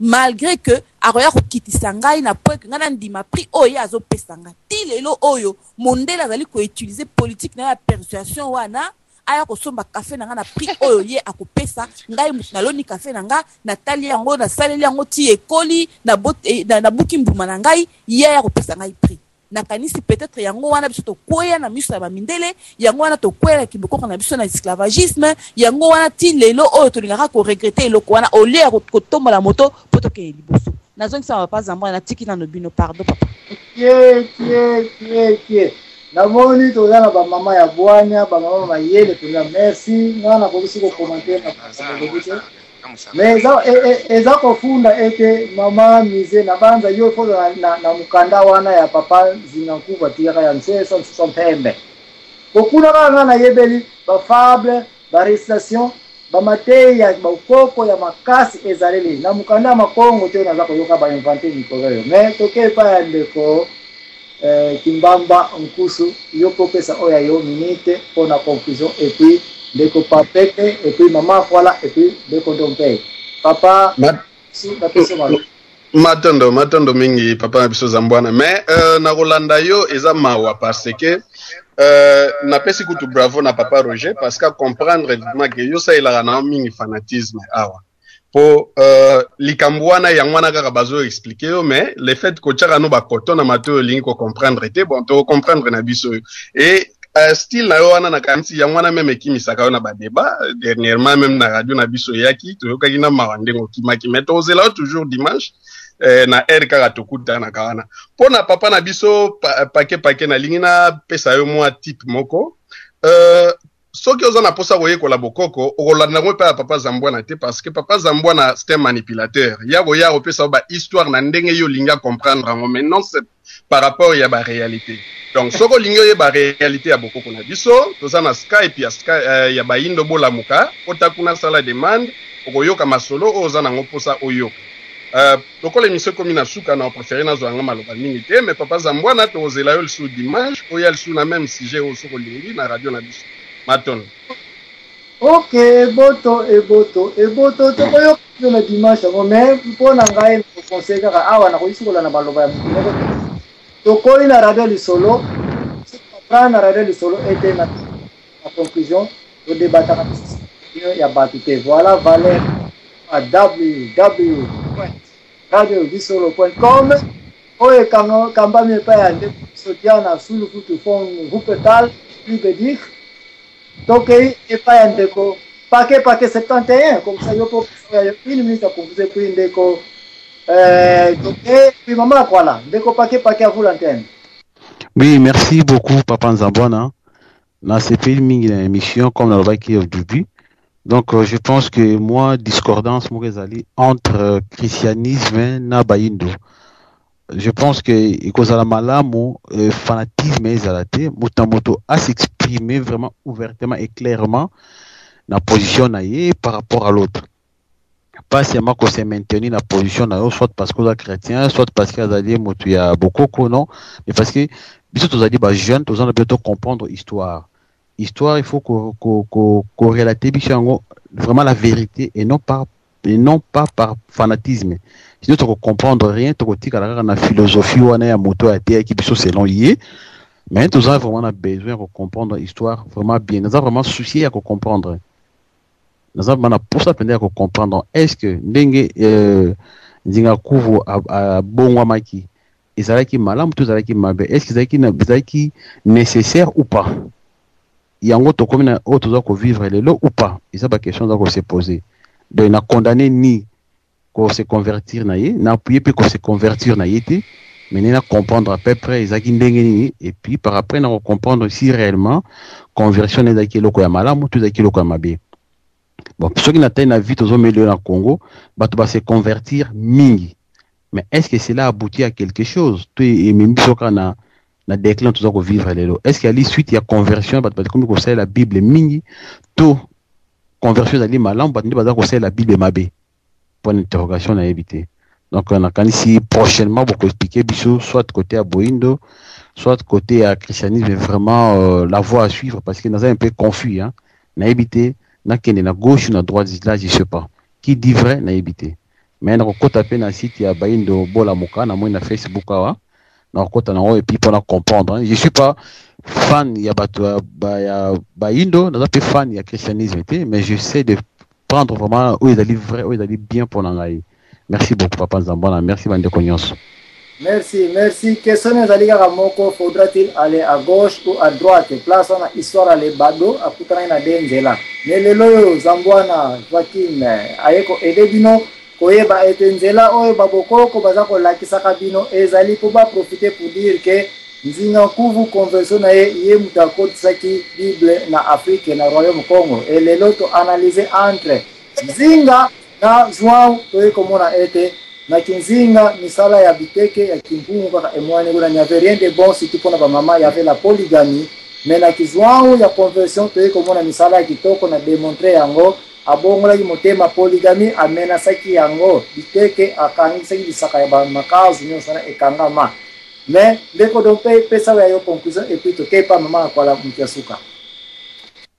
Speaker 6: malgré que akoya kokitisa ngai na po eke ngai nandima prix oyo azopesa nga ti lelo oyo mondele azali koutilize politique na ye ya persuasion wana. Aya kosomba kafe na nga na prix oyo ye akopesa ngai moto naloni kafe na nga natali yango nasaleli yango ti ekoli nabuki mbuma na ngai ye aya kopesa ngai prix nakanisi peut-être yango wana biso tokweya na miso ya bamindele yango wana tokweyelaki bokoko na biso na esclavagisme yango wana ti lelo oyo tolingaka koregrete eloko wana olie ya kotombola moto mpo tokende liboso nazongisa papa zambwana natiki nano bino pardon papa
Speaker 1: tie tie tie tie namoni toza na bamama ya bwanya bamama mayele toza merci nga nakoki kokomante nakoki te mais eza eza kofunda ete mama mise na banza yo foza na, na mokanda wana ya papa zinankuva tikaka ya nseso nseso mpembe kokuna kaka nga nayebeli bafable barestation bamateyi ya bakoko ya makasi ezaleli. Na mokanda ya makongo te naza koyoka bainvente mikolo oyo mais toke epai ya ndeko eh, kimbamba nkusu yo kopesa oyo yo minute mpona conclusion. Epuis ndeko papeke epuis mama kwala epuis ndeko ndompei papa
Speaker 7: matondo matondo mingi papa na biso zambwana. Mais euh, na kolanda yo eza mawa parce que euh, napesi kutu bravo na papa roger parce que comprendre vraiment ke yo salelaka na mingi fanatisme awa. Po euh, likambo wana yango wana kaka bazoexplike yo mais le fait kotiaka no bakoto na matoi olingi kocomprendre te bon tokocomprendre na biso oyo uh, style na yo wana nakanisi yango wana meme ekimisaka yo na badébat dernièrement même na radio na biso eyaki toyokaki na mawa ndenge okimaki mais tozela yo toujours dimanche eh, na aire kaka tokutanaka wana. Mpo na papa na biso pa, pake pake nalingi napesa yo mwa type moko. Uh, soki oza na mposa koyekola bokoko okolanda yango epai ya papa zambwana te parce que papa zambwana c'est un manipulateur. Ya koya kopesa bahistoire na ndenge yo olingi acomprendre yango mais non c'est par rapport ya baréalité donc soki olingi oyeba réalité ya bokoko na biso toza na skype ya, sky, uh, ya bayindo bolamuka. Ota kuna sala demande okoyoka masolo oyo oza nango mposa oyoka. Uh, lokola émission ekomi na suka na opréféré nazwa yanga maloba mingi te mais papa zambwana tokozela yo lisusu dimanche oya lisusu na même sujet oyo soki olingi na radio na biso matono
Speaker 1: ok eboto eboto eboto na dimanche yango mais mpo na ngai nakokonseye kaka awa nakoki kolanda maloba ya motu moko. Tokoyi na radio lisolo. Comprendre na radio lisolo ete na na conclusion todebataka ya bato te voilà valer a www radio lisolo com. Oyo ekambami epai ya ndeko biso diana sulufutu fon rupetal libedik tokei epai ya ndeko paquet paquet 71 comme ça yo po une minute à composer puis ndeko euh donc et puis maman voilà ndeko paquet paquet à vous l'antenne
Speaker 4: Oui, merci beaucoup, Papa Nzambwana. Là, c'est fait une émission comme dans le qui est au début. Donc, euh, je pense que moi, discordance, moi, ezali entre euh, christianisme na baindo. Je pense que malamu euh, fanatisme ezala te moto na a vraiment ouvertement et clairement na position par rapport à l'autre. Pas seulement qu'on se maintenir na position soit parce que oza chrétien soit parce que azali moto ya bokoko non mais parce que biso tozali bajeune toza na mpe comprendre histoire histoire il faut korelate biso yango vraiment la vérité et non et non pas par fanatisme sinon tokocomprendre rien tokotikala philosophie wana ya moto ateyaki biso selon ye mais vraiment besoin ya kocomprendre histoire vraiment bien. Naza vraiment souci vraiment na kocomprendre est ce que ndenge euh, nzinga kuvu ab- abongwamaki ezalaki malamu to ezalaki mabe est ce ezalaki ezalaki nécessaire ou pas? Yango toza kovivre lelo ou pas? Eza baquestion oza kose poser donc na condamné ni kose convertir na ye na appuye mpe kose convertir na ye te nde na comprendre à peu près ezalaki ndenge nini et puis par après na kocomprendre si réellement conversion na ezalaki eloko ya malamu to ezalaki eloko ya mabe. Bon soki na tai na vie tozomeli oyo na congo bato base convertir mingi. Mais est ce que cela aboutit à quelque chose? To ememi biso kaka na na déclin toza kovivre lelo. Est ce que ali suite ya conversion bato bakomi kosalela bible mingi? To conversion ezali malamu bato nde baza kosalela bible mabe point d'interrogation nayebi te donc euh, nakanisi prochainement bokoexplike biso soit côté ya boindo soit côté ya christianisme vraiment euh, la voie à suivre parce que naza un peu confus hein. nayebi te nakende na gauche ou na droite là je sais pas qui dit vrai nayebi te mais nakokɔta mpe na site ya baindo bolamuka namoni na facebook awa nakokɔta nango epuis mpona comprendre hein. je suis pas fan ya bato ya ba- ya baindo naza mpe fan ya christianisme mais j'essaie de prendre vraiment oyo ezali vrai oyo ezali bien mpona ngai merci beaucoup papa nzambwana merci bandeko nyonso
Speaker 1: Merci, merci. Question ezali kaka moko, faudra-t-il aller à gauche ou à droite? Place wana histoire ale bado akutanaki na de nzela. Mais lelo oyo Zambwana Joaquim eh, aye ko aide bino koyeba ete nzela oyo babokoko baza kolakisaka bino ezali mpo baprofite pour dire ke nzinga nkuvu conversion na ye ye moto akotisaki bible na afrique na royaume congo. E lelo toanalyse entre nzinga na joao toye komona ete na kinzinga misala ya biteke ya kimpungu kaka emwani kuna n'y avait rien de bon surtout mpona bamama y avait la polygamie. Mais na kizwangu ya conversion toye komona misala ya kitoko na démontre yango abongolaki motema polygamie amenasaki yango. Biteke akangisaki bisaka ya bamakazu nyonso wana ekangama mais ndeko do mpe epesa oyo ya yo conclusion epuis tokei pa mama akwala moto ya suka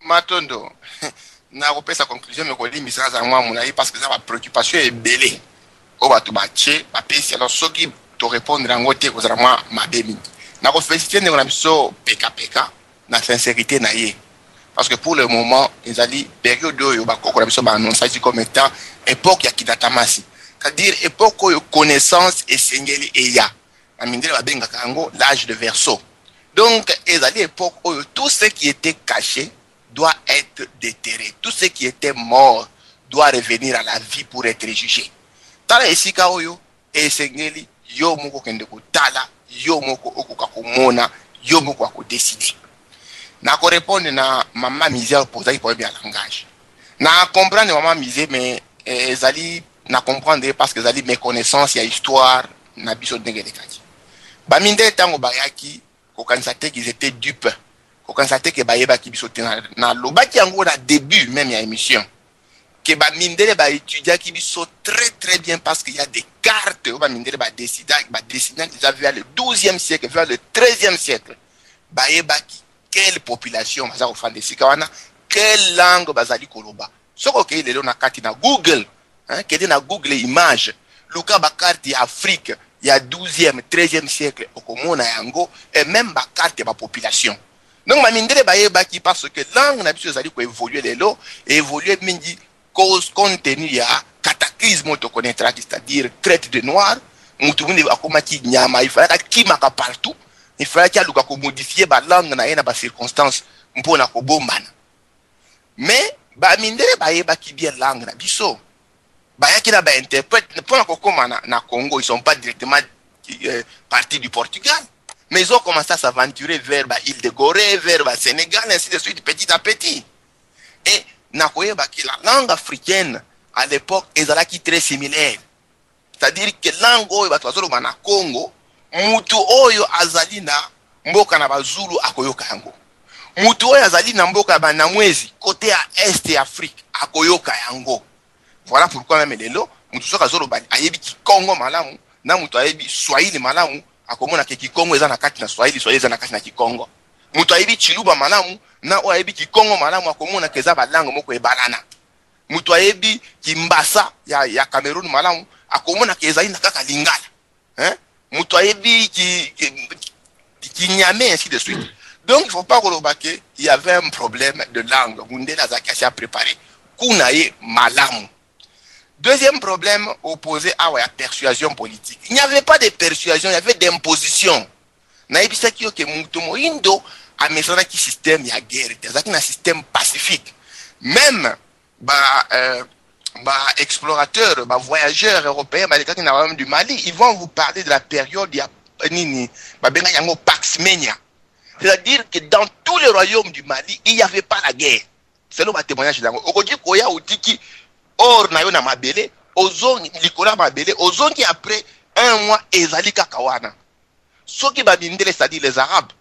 Speaker 3: matondo nakopesa conclusion me kolimbisa aza mwa molai parce que eza bapréoccupation ebele oyo bato batie bapesi alors soki torépondre yango te kozala mwa mabe mingi. Nakofélicite ndeko na biso pekapeka na sincérité na ye. Parce que pour le moment ezali période oyo bakoko na biso baannonsaki comme étant époque ya kidatamasi. C'est-à-dire époque oyo connaissance esengeli eya na mindele babengaka yango l'âge de verseau donc ezali époque oyo tout ce qui était caché doit être déterré. Tout ce qui était mort doit revenir à la vie pour être jugé. Tala esika oyo esengeli yo moko okende kotala yo moko okoka komona yo moko akodeside nakorépondre na mama mise opozaki problème ya langage. Na comprendre mama mise mais eh, ezali na comprendre parce que ezali méconnaissance ya histoire na biso ndenge elekaki bamindele ntango bayaki kokanisa te qu'ils étaient dupe kokanisa te ke bayebaki biso te Na- nalobaki yango na début même ya émission. Ke bamindele baétudiaki biso très très bien parce qu'il y a des cartes oyo bamindele badesinaki déjà vers le 12e siècle vers le 13e siècle. Bayebaki quelle population baza kofanda esika wana quelle langue bazali koloba. Soki okei lelo na kati na google hein, kende na google image. Luka bakarte ya afrique ya 12e 13e siècle okomona yango et même bakarte ya bapopulation. Donc bamindele bayebaki parce que langue na biso ezali koévolue lelo évolue mingi cause compte tenu ya cataclysme c'est-à-dire traite de noir. Mutu mini akomaki nyama ifalaki akimaka partout ifalaki aluka komodifie balangue na ye na bacirconstance mpona kobombana mais bamindele bayebaki bien langue na bayaki na bainterprète mpona kokóma na, na congo ils sont pas directement euh, partis du portugal. Mais ils ont commencé à s'aventurer vers baîle de gorée vers basénégal ainsi de suite petit à petit. Et na koyebaki la langue africaine à l'époque ezalaki très similaire. C'est-à-dire que langue oyo bato na congo mutu oyo azali na mboka na bazulu akoyoka yango. Mutu oyo azali na mboka ya banamwezi kote ya este afrique voilà pourquoi meme lelo mutu soki azoloba ayebi kikongo malamu na mutu ayebi swahili malamu akomonaka kikongo eza na kati na swahili swahili eza na kati na kikongo. Mutu ayebi chiluba malamu na oyo ayebi kikongo malamu akomonaka eza balangue moko ebalana. Mutu ayebi kimbasa ya, ya cameroun malamu akomonaka ezali na kaka lingala. Hein? mutu ayebi ki, ki, ki, kinyame ainsi de suite. Donc il faut pas koloba il y avait un problème de langue. Mundele azalaki asi apréparé kuna ye malamu deuxième problème opposé awa ya persuasion politique. Il n'y avait pas de persuasion il y avait d'imposition. Nayebisaki yo ke mutu moyindo amesanaki système ya guerre te azalaki na système pacifique. Même ba euh, ba explorateurs ba voyageurs européens balekaki na royaume du mali ils vont vous parler de la période ya nini babenga yango pax mania c'est-à-dire que dans tous les royaumes du mali il n'y avait pas la guerre. Selon batémoignage yango okoki koya otiki or na yo na mabele ozongi likolo ya mabele ozongi après un mois ezali kaka wana. Soki bamindele c'est-à-dire les arabes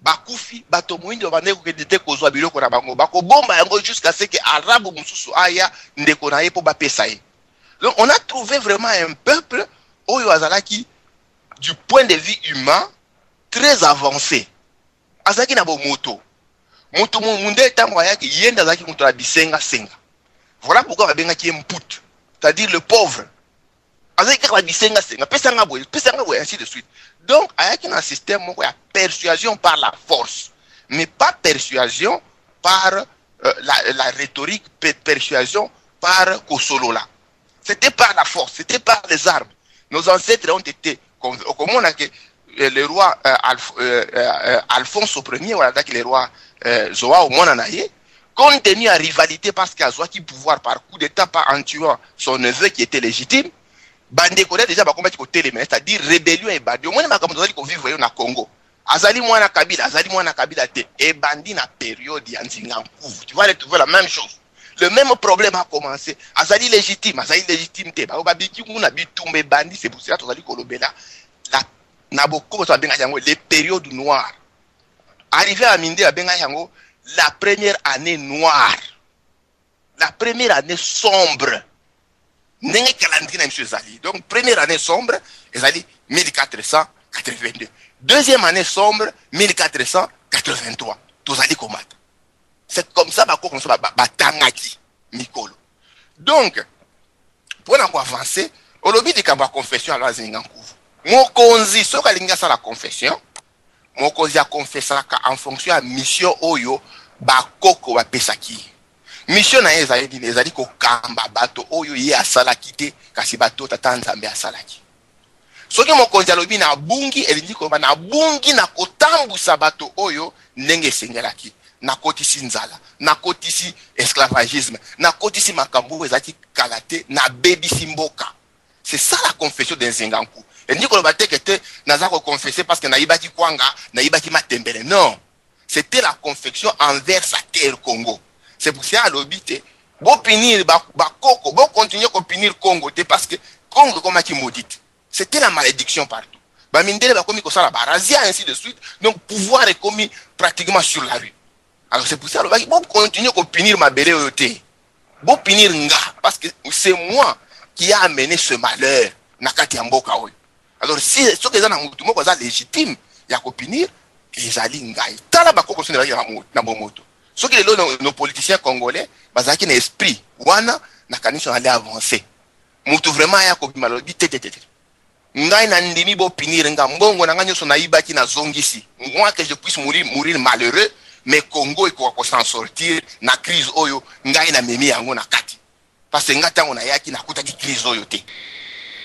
Speaker 3: bakufi bato moyindo babandeki kokende te kozwa biloko na bango bakobomba yango jusqu'à ce que arabe mosusu aya ndeko na ye mpo bapesa ye. Donc on a trouvé vraiment un peuple oyo azalaki du point de vue humain très avancé. Azalaki na bomoto. Moto mundele ntango ayaki ye nde azalaki moto na bisengasenga voilà pourquoi babengaki ye mpute c'est-à-dire le pauvre. Ainsi de suite. Donc ayaki na système moko ya persuasion par la force. Mais pas persuasion par euh, la, la rhétorique per persuasion par kosolola. C'était par la force c'était par les armes. Nos ancêtres ont été komona ke euh, le roi euh, euh, alphonse premier wana azalaki le roi euh, zoao mwana na ye compte tenu ya rivalité parce qu'azwaki pouvoir par coup d'état pas en tuant son neveu qui était légitime. Bandeko déjà bakombaki kotelema c'est-à-dire rébellion ebandi omoni makambo tozali kovivre na congo. Azali mwana kabila azali mwana kabila te ebandi na période ya nzinga nkuvu tu vas retrouver la même chose. Le même problème a commencé. Azali légitime azali légitime te bao babiki nguna bitumba ebandi c'est pour cela tozali kolobela. La na bokobo to babengaki yango les périodes noires. Arrivé à minde babengaki yango la première année noire. La première année sombre. Donc première année sombre ezali 1482 deuxième année sombre 1483 tozali komata. C'est comme ça bakoko nyonso batangaki mikolo. Donc mpona koavance olobi likambo ya confession alo azinga nkuvu. Mokonzi soki alingi asala confession mokonzi en fonction ya mission oyo bakoko bapesaki ye mission na ye ezali nini ezali kokamba bato oyo ye asalaki te kasi bato tata nzambe asalaki. Soki mokonzi alobi nabungi elingi koloba nabungi na kotambwisa bato oyo ndenge esengelaki. Nakotisi nzala nakotisi esclavagisme nakotisi makambo oyo ezalaki kala te nabebisi mboka. C'est ça la confession denzenga nku elingi koloba teke te naza koconfesse parce que nayibaki kwanga nayibaki matembele. Non c'était la confection envers sa terre congo. C'est pour ça alobi te bopinir bakoko bocontinue kopinir congo te parce que congo ekomaki maudite c'était la malédiction partout. Bamindele bakomi kosala barazia ainsi de suite. Donc pouvoir ekomi pratiquement sur la rue. Alors c'est pour ça alobaki bocontinue kopinir mabele oyo te bopinir nga parce que c'est moi qui a amené ce malheur na kati ya mboka alors si soki eza na motu moko aza légitime ya kopinir ezali ngai. Tala bakoko so ezalaki na bomoto soki lelo nos politiciens congolais bazalaki na esprit wana nakanisi nale avance motu vraiment aya kobima alobi te ngai nandimi bopinir nga mbongo na ngai nyonso nayibaki nazongisi moi que je puisse mourir, mourir malheureux mais congo ekoka kosan sortir na crise oyo ngai namemi yango na kati. Parce ngai ntango nayaki nakutaki crise oyo te.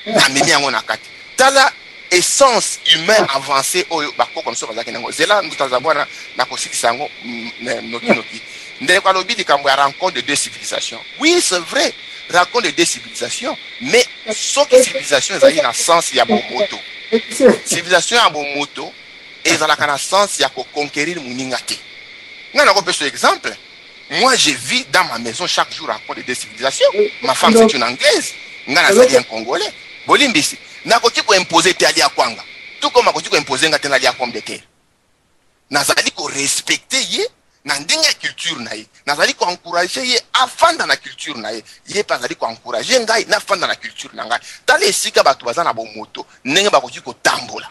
Speaker 3: Namemi yango na kati. Tala essence humain avancé oyo bakoko na biso bazalaki nango. Zela moto aza bwana na kosilisa yango mm, ne- nokinoki ndeko alobi likambo ya rencontre de deux civilisations. Oui c'est vrai rencontre de deux civilisations mais soki civilisation ezalaki na sens ya bomoto. Civilisation ya bomoto ezalaka na sens ya koconquérir moninga te. Ngai nakopesa exemple. Moi je vis dans ma maison chaque jour rencontre de deux civilisations. Ma femme c'est une anglaise. Ngai nazali un congolais. Bolimbisi nakoki koimpose te alia kwanga. Tout comme akoki koimpose nga te ali pomme de terre nazali korespecte ye na ndenge ya culture na ye. Nazali koencourage ye afanda na culture na ye. Ye mpe azali koencourage ngai nafanda na culture na ngai. Tala esika bato baza na bomoto ndenge bakoki kotambola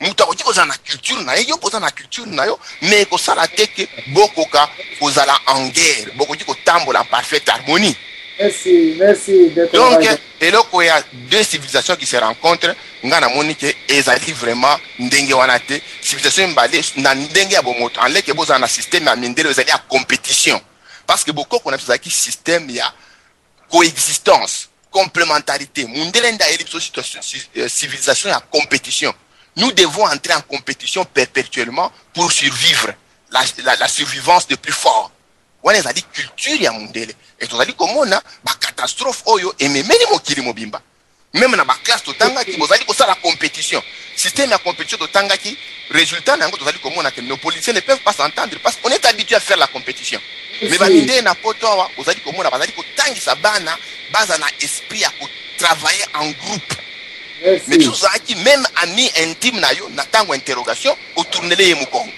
Speaker 3: moto akoki kozala na culture na ye yo mpo na culture na yo me ekosala te ke bokoka kozala en guerre. Bokoki kotambola parfaite harmonie
Speaker 1: merci merci
Speaker 3: donc
Speaker 1: là.
Speaker 3: eloko ya deux civilisations qui se rencontrent. Ngai namoni ke ezali vraiment ndenge wana te. Civilisation mibale na ndenge ya bomoto. Enleke bozala na système ya mindele ezali ya compétition. Parce que bokoko na biso ezalaki système ya coexistence complémentarité. Mundele nde ayeli biso situation- ci- euh, civilisation ya compétition. Nous devons entrer en compétition perpétuellement pour survivre. La, la, la survivance de plus fort wana ezali culture ya mundele e tozali komona bacatastrophe oyo ememeli mokili mobimba. Meme na baklasse totangaki bozali kosala compétition. Système ya compétition totangaki résultat na yango tozali komona ke nos policiers ne peuvent pas s'entendre parce qu'on est habitué à faire la compétition. Me bamindele na poto awa ozali komona bazali kotangisa bana baza na esprit ya kotravailler en groupe.
Speaker 1: Merci.
Speaker 3: Biso tozalaki même ami intime na yo na ntango interrogation otournele ye mokongo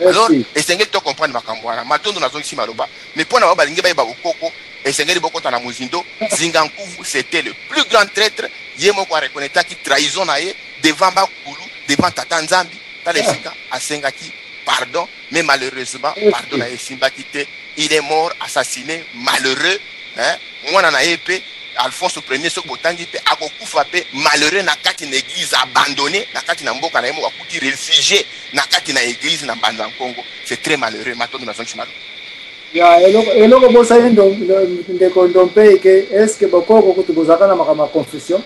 Speaker 3: alors esengeli to comprendre makambo wana. Matondo nazongisi maloba. Mais mpo na bao balingi bayeba bokoko esengeli bokota na mozindo. Zinga nkuvu c'était le plus grand traître. Ye moko arekonetaki trahison na ye devant bakulu devant tata nzambi. Tala esika asengaki pardon mais malheureusement pardon na ye esimbaki te il est mort assassiné malheureux hein? mwana na ye mpe alphonse premier soki botangi mpe akokufa mpe malheureux na kati na église abandonné na kati na mboka na ye moko akuti réfugié na kati na église na mbanza nkongo. C'est très malheureux. Matondo nazongisi malo
Speaker 1: ya eloko bosali ndeko ndompe ke estce bokoko kutu bozalaka na makambo ya confusion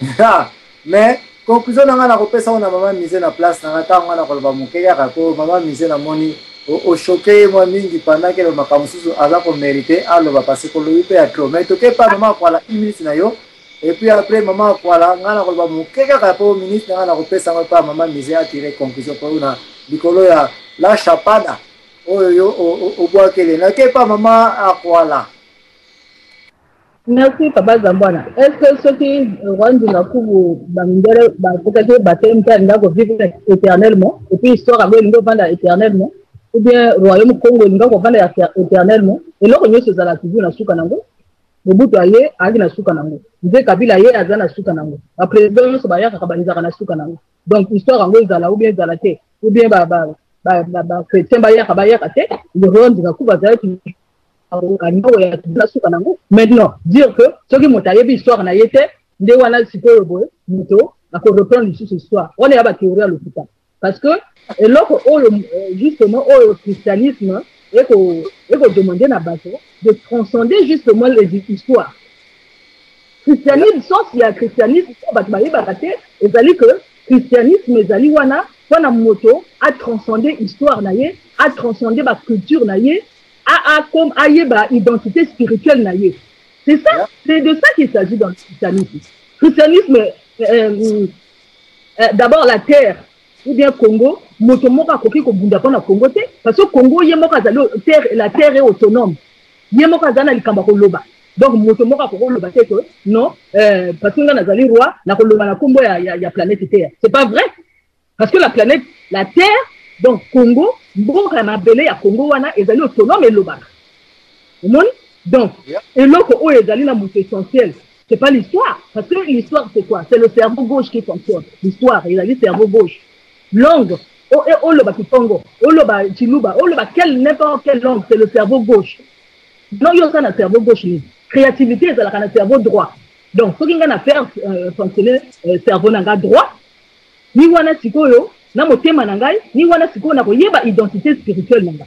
Speaker 1: Ah, mais conclusion na ngai nakopesa ngo na mama mise na place na ngai ntango ngai nakoloba moke kaka po mama mise namoni oshoke ye mwa mingi pendant lo makambo mosusu aza komérite aloba parce kolobi mpe ya tro mais toke pa mama akwala une minute na yo et puis après mama akwala ngai nakoloba moke kaka po minute na ngai nakopesa ngo mpa mama mise atire conclusion po na likolo ya la chapada. Oyo yo o- o- obwakele nake pa mama akwala.
Speaker 8: Merci papa zambwana. Est ce que soki rwandinga kubu bamindele bakokaki batele mpe alinga kovivre éternellement et puis histoire yango elingi ovanda éternellement ou bien royaume congo elinga kovanda éternellement. Eloko nyonso ezala toujours na suka nango mobutu aye ayaki na suka nango nze kabila ye aza na suka nango baprésident nyonso bayakaka bazalaka na suka nango donc histoire yango ezala ou bien ezala te ou bien bachrétien bayaka bayaka te rwandinga kubu azalaki alingo ya na suka nango maintenant dire que soki moto ayebi histoire na ye te nde wana sikoyo boye moto akoreprendre lisusu histoire wana ya bathéorie ya lokuta parce que eloko oyo euh, justement oyo christianisme eko ekodemande na bato de transcender justement les histoires christianisme sens ya christianisme oyo bato bayebaka te ezali que christianisme ezali wana mpona moto atranscende histoire na ye atranscende baculture na ye ayeba identité spirituelle na. C'est ça, c'est de ça qu'il s'agit dans le christianisme. Christianisme, euh, euh, d'abord la terre, ou bien Congo, moto moko akoki kobunda mpona Congo te, parce que Congo ye moko azali terre, la terre est autonome. Ye moko azali na likambo koloba. Donc moto moko akoki koloba te que non, euh, parce que nga nazali roi, nakoloba na kombo ya, ya, ya planète terre. C'est pas vrai. Parce que la planète, la terre, donc congo mboka mabele ya congo wana ezali autonome elobaka omoni? Donc eloko oyo ezali na moto essentiel c'est pas l'histoire parce que l'histoire c'est quoi? C'est le cerveau gauche qui fonctionne l'histoire ezali cerveau gauche langue kitongo oloba n'importe quelle langue c'est le cerveau gauche. Donc yo oza na cerveau gauche créativité ezalaka na cerveau droit. Donc soki ngai na faire euh, fonctionner euh, cerveau droit. Ni wana sikoyo na motema na ngai ni wana sikoyo na koyeba identité spirituelle na ngai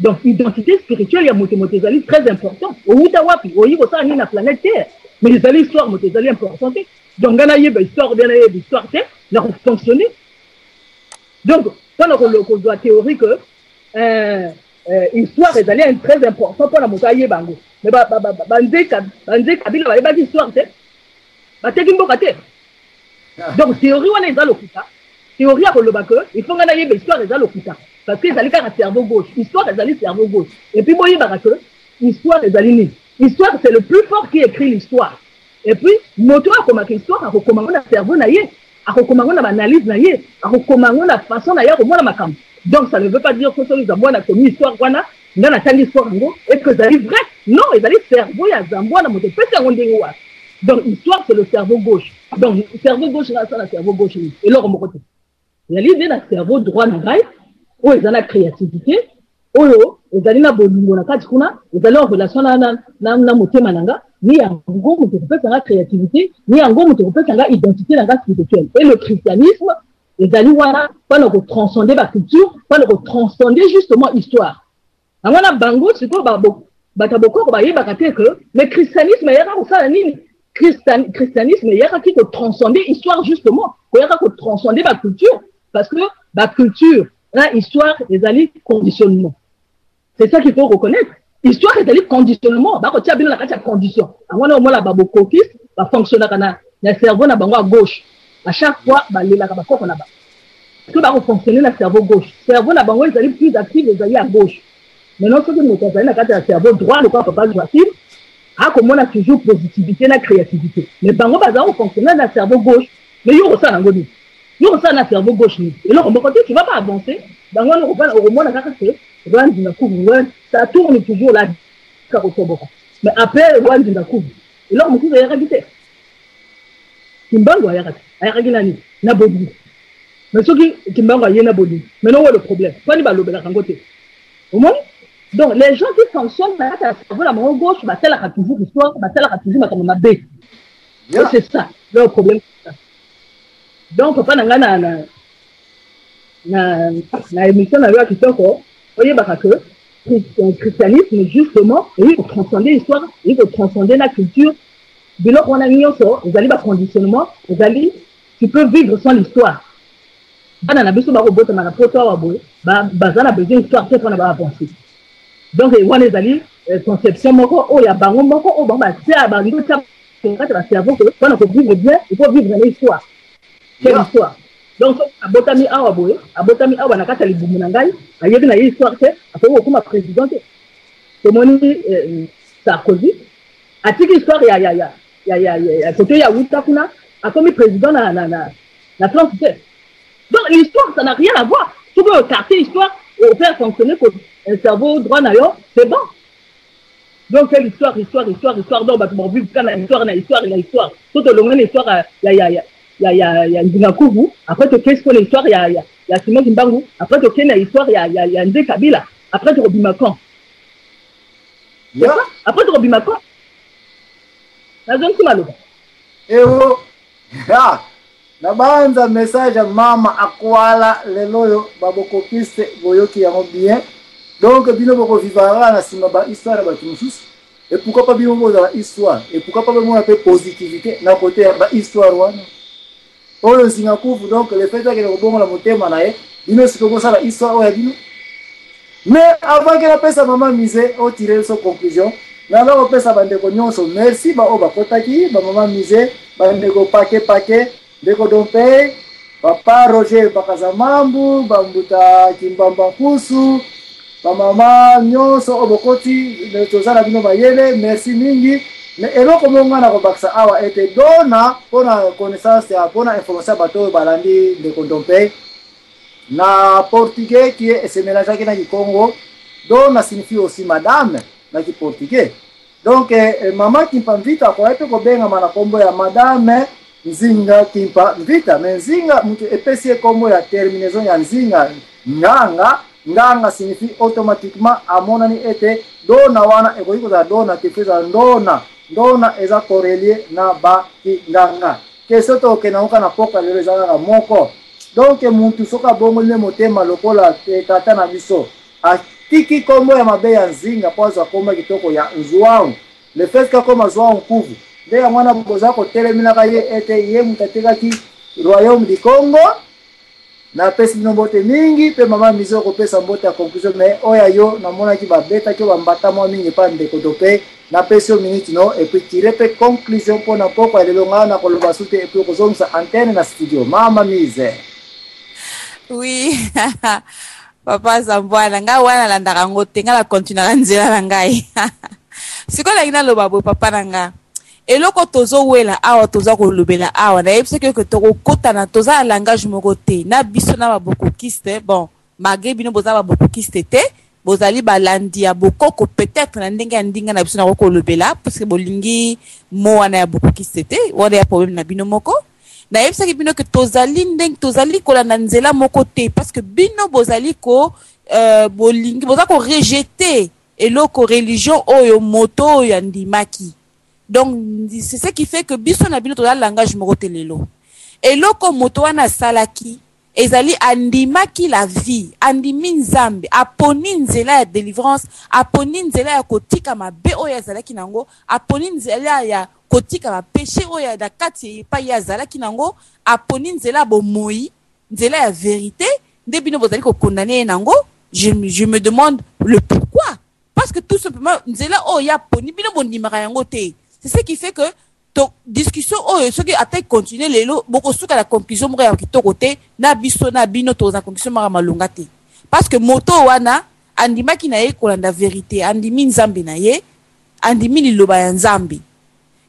Speaker 8: donc identité spirituelle ezali très important. Outa wapi? Oyi kosala nini na planète terre. Mais ezali histoire moto ezali important donc nayeba histoire bien nayeba histoire te na kofonctionne donc mpona kozwa théorie que euh, euh, histoire ezali très important mpona moto ayeba yango mais banze kabila bayebaki histoire te bateki mboka te. Donc théorie wana eza lokuta. Théorie ya koloba il faut ngai nayeba histoire eza lokuta. Parce que ezali kaka cerveau gauche. Histoire ezali cerveau gauche. Et puis boyebaka que histoire ezali nini? Histoire c'est le plus fort qui écrit l'histoire. Et puis moto akomaka histoire akokoma ngo na cerveau na akokoma ngo na baanalyse na ye. Akokoma ngo na façon na ye akomona makambo. Donc ça ne veut pas dire soki zambo wana akomi histoire wana nga natangi histoire yango et que ezali vrai? Non ezali cerveau ya zambo wana moto epesi yango ndenge wana donc histoire c'est le cerveau gauche. Donc cerveau gauche nga asa na cerveau gauche. Eloko moko te ezali nde na cerveau droit na ngai oyo eza na créativité oyo ezali na bolingo na kati kuna ezali en relation na, na, na, na motema na nga. Ni yango moto ekopesa nga créativité ni yango moto ekopesa nga identité na nga spirituelle. Et le christianisme ezali wana mpona kotranscende baculture mpona kotranscende justement histoire. Yango wana bango sikoyo bato ya bokoko bayebaka te ke mais christianisme eyaka kosala nini? Christianisme eyakaki kotranscende histoire justement koyaka kotranscende baculture parce que baculture na histoire ezali conditionnement c'est ça qu'il faut reconnaître. Histoire ezali conditionnement. Bakotia bino na kati ya condition. Yango wana omona babokokis bafonctionnaka na, na cerveau na bango ya gauche. À chaque fois balelaka bakoko na bango que bakofonctionne na cerveau gauche. Cerveau na bango ezali plus active ezali ya gauche. Maintenant soki moto azali na kati ya cerveau droit lokola papa joacim akomona toujours positivité na créativité. Mais bango bazala kofonctionne na cerveau gauche. Mais yo kosala yango nini yo kosala na cerveau gauche nini eloko moko te tu vas pas avancer. Bango wana okomona kaka ke rwandinda kubu ça tourne toujours là kaka kotoboka mais après rwandinda kubu eloko mosusu ayakaki te kimbangu ayaka te ayakaki nani na bolingo mais soki kimbangu aye na bolingo maintenant oyo le problème fani balobelaka yango te omoni donc les gens qui fonctionnent na kati ya cerveau na bango gauche basalaka toujours histoire basalaka toujours makambo mabe et c'est ça leur problème donc papa na ngai na na na na émission na yo ya kitoko oyebaka que christianisme justement eyi kotranscende histoire eyi kotranscende na culture biloko wana nyonso ezali baconditionnement ezali tu peux vivre sans l'histoire bana na biso bakobotamaka poto awa boye baza na besoin histoire te mpona baavancer donc wana ezali conception moko oyo ya bango moko oyo bango batia bango tia kati bacerveau ke mpona kovivre bien il faut vivre na histoire quelle histoire donc abotami awa boye abotami awa na kati ya libumu na ngai ayebi na ye histoire te akoki kokóma président te. Tomoni sarkozy atiki histoire ya ya ya ya ya ya kote ya wuta kuna akomi président na na na na france te. Donc l'histoire ça n'a rien à voir. Soki ocarte histoire ofaire fonctionner un cerveau droit na yo c'est bon. Donc quelle histoire histoire histoire histoire donc bato bavivre kaka na histoire na histoire na histoire. So tolonge na histoire ya ya ya ya ya ya ndinga kuvu après tokei sikoyo na histoire ya ya ya simon kimbangu. Après tokei na histoire ya ya ya nde kabila. Après tokobima c'est ça. Après tokobima quand nazongisi maloba
Speaker 1: ewo ya. Nabanza message ya mama akwala lelo oyo babokopiste boyoki yango bien. Donc bino bokovivaka na nsima bahistoire ya bato mosusu. Et pourquoi pas bino bozala histoire? Et pourquoi pas bomona mpe positivité na kote ya bahistoire wana? Oyo nzinga kufu donc le fait akende kobongola motema na ye. Bino siko bosala histoire oyo ya bino. Mais avant ke napesa mama mise otire biso conclusion. Naza kopesa bandeko nyonso merci baoyo bakotaki bamama mise bandeko pake pake ndeko dompe papa roger bakazamambu bambuta kimbamba nkusu bamama nyonso oyo bokoti toza na bino bayele merci mingi eloko mo ngai na kobakisa awa ete dona mpona connaissance ya mpona information ya bato oyo balandi ndeko ndompe na portugais qui se mélangeaki na kikongo dona signifie aussi madame na kiportugais donc eh, mama kimpa mvita akoyai mpe kobengama na nkombo ya madame nzinga kimpa mvita. Me nzinga moto epesi ye nkombo ya terminaison ya nzinga nganga nganga signifie automatiquement amonani ete dona wana ekoki kozala dona te fo ezala ndona ndona eza korelie na bakinganga. Kesio tokokenda ngo kaka na poka lelo eza kaka moko. Donk mutu soki abongoli nde motema lokola tata na biso atiki nkombo ya mabe ya nzinga mpo azwa nkombo ya kitoko ya nzwangu le fait ke akoma zwangu nkuvu nde yango wana boza kotelemelaka ye ete ye moto atekaki royaume du congo napesi bino mbote mingi mpe mama mizo kopesa mbote ya conclusion me oyo yo namonaki babetaki yo bambata mwa mingi epa ndeko to mpe napesi yo minute no epuis tire mpe conclusion mpona poko ya lelo ngai na koloba su te epuis kozongisa antenne na studio. Mama mise.
Speaker 6: Oui. Papa zambwana ngai wana nalandaka yango te ngai nakontinuaka nzela na ngai. Sikoyo nalingi naloba boye papa na ngai eloko tozowela awa toza kolobela awa. Nayebi soki oke tokokotana toza na langage moko te. Na biso na babokokiste bon malgré bino boza babokokiste te bozali balandi ya bokoko. Peut-être na ndenge ya ndinga na biso na kokolobela parceke bolingi mo wana ya bokokiste te wana ya problème na bino moko. Nayebisaki bino ke tozali ndenge tozali kolanda nzela moko te parce que bino bozali ko euh, bolingi boza korejete eloko religion oyo moto oyo andimaki c'est ce qui fait que biso na bino toza langage moko te eloko moto wana asalaki ezali andimaki la vie andimi nzambe aponi nzela ya délivrance aponi nzela ya kotika mabe oyo azalaki nango aponi nzela ya kotika bapeshe oyo na kati epai ye azalaki nango aponi nzela ya bomoi nzela ya vérité. Nde bino bozali kokondane ye nango je, je me demande le pourquoi. Parce que tout simplement nzela oyo ye aponi bino bondimaka yango te c'est ce qui fait que to discussion oyo soki ata continue lelo bokosuka na conclusion moko ya kitoko te na biso na bino toza conclusion moko ya parce que moto wana andimaki na ye kolanda vérité andimi nzambe na ye andimi liloba ya nzambe.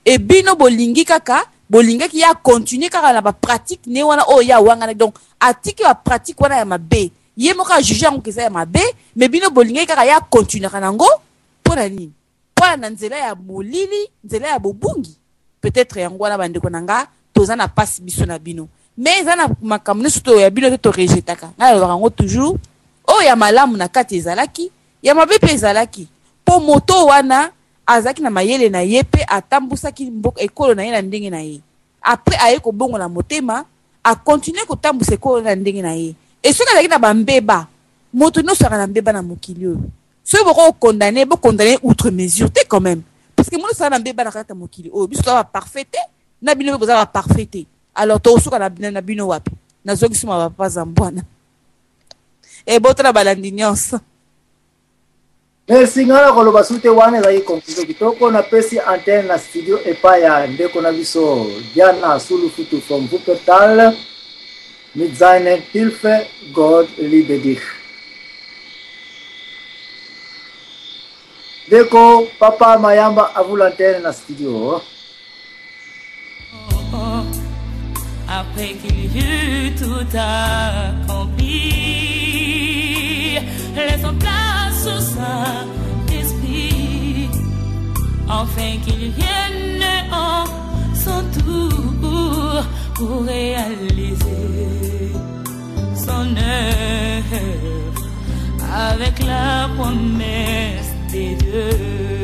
Speaker 6: E bino bolingi kaka bolingaki ye akontinue kaka na bapratique ne wana oyo ye awangana donc atiki bapratique wana ya mabe. Ye moko ajuge yango keza ya mabe me bino bolingaki kaka ye akontinuaka nango mpo na mpo na nzela ya molili nzela ya bobungi peut-être yango wana bandeko na nga toza na mpasi biso na bino. Mais eza na makambo nyonso to ya bino te torejetaka ngai nalobaka yango toujours oyo ya malamu na kati ezalaki ya mabe mpe ezalaki. Mpo moto wana azalaki na mayele na ye mpe atambusaki ekolo na ye na ndenge na ye. Apres aye kobongola motema akontinue kotambusa ekolo na ndenge na ye. E soki azalaki na bambeba moto nyonso aka na mbeba na mokili oyo soki boko kokondane bokondane outre mesure quand même. Parce que mono sala na mbeba na kati ya mokili oyo biso toza baparfait te na bino mpe alors tokosuka na, bino wapi. Nazongisi ma bapa za mbwana ebotana balandi nyonso
Speaker 1: merci ngai na koloba su te wana ezalaki conclusion kitoko napesi antenne na studio epai ya. Ndeko na biso diana from mit seinen hilfe god liebe dich ndeko papa mayamba à vous l'antenne na studio
Speaker 5: après qu'il eut tout accompli, laissons place au Saint-Esprit, afin qu'il vienne en son tour pour réaliser son œuvre avec la promesse bahsediyorum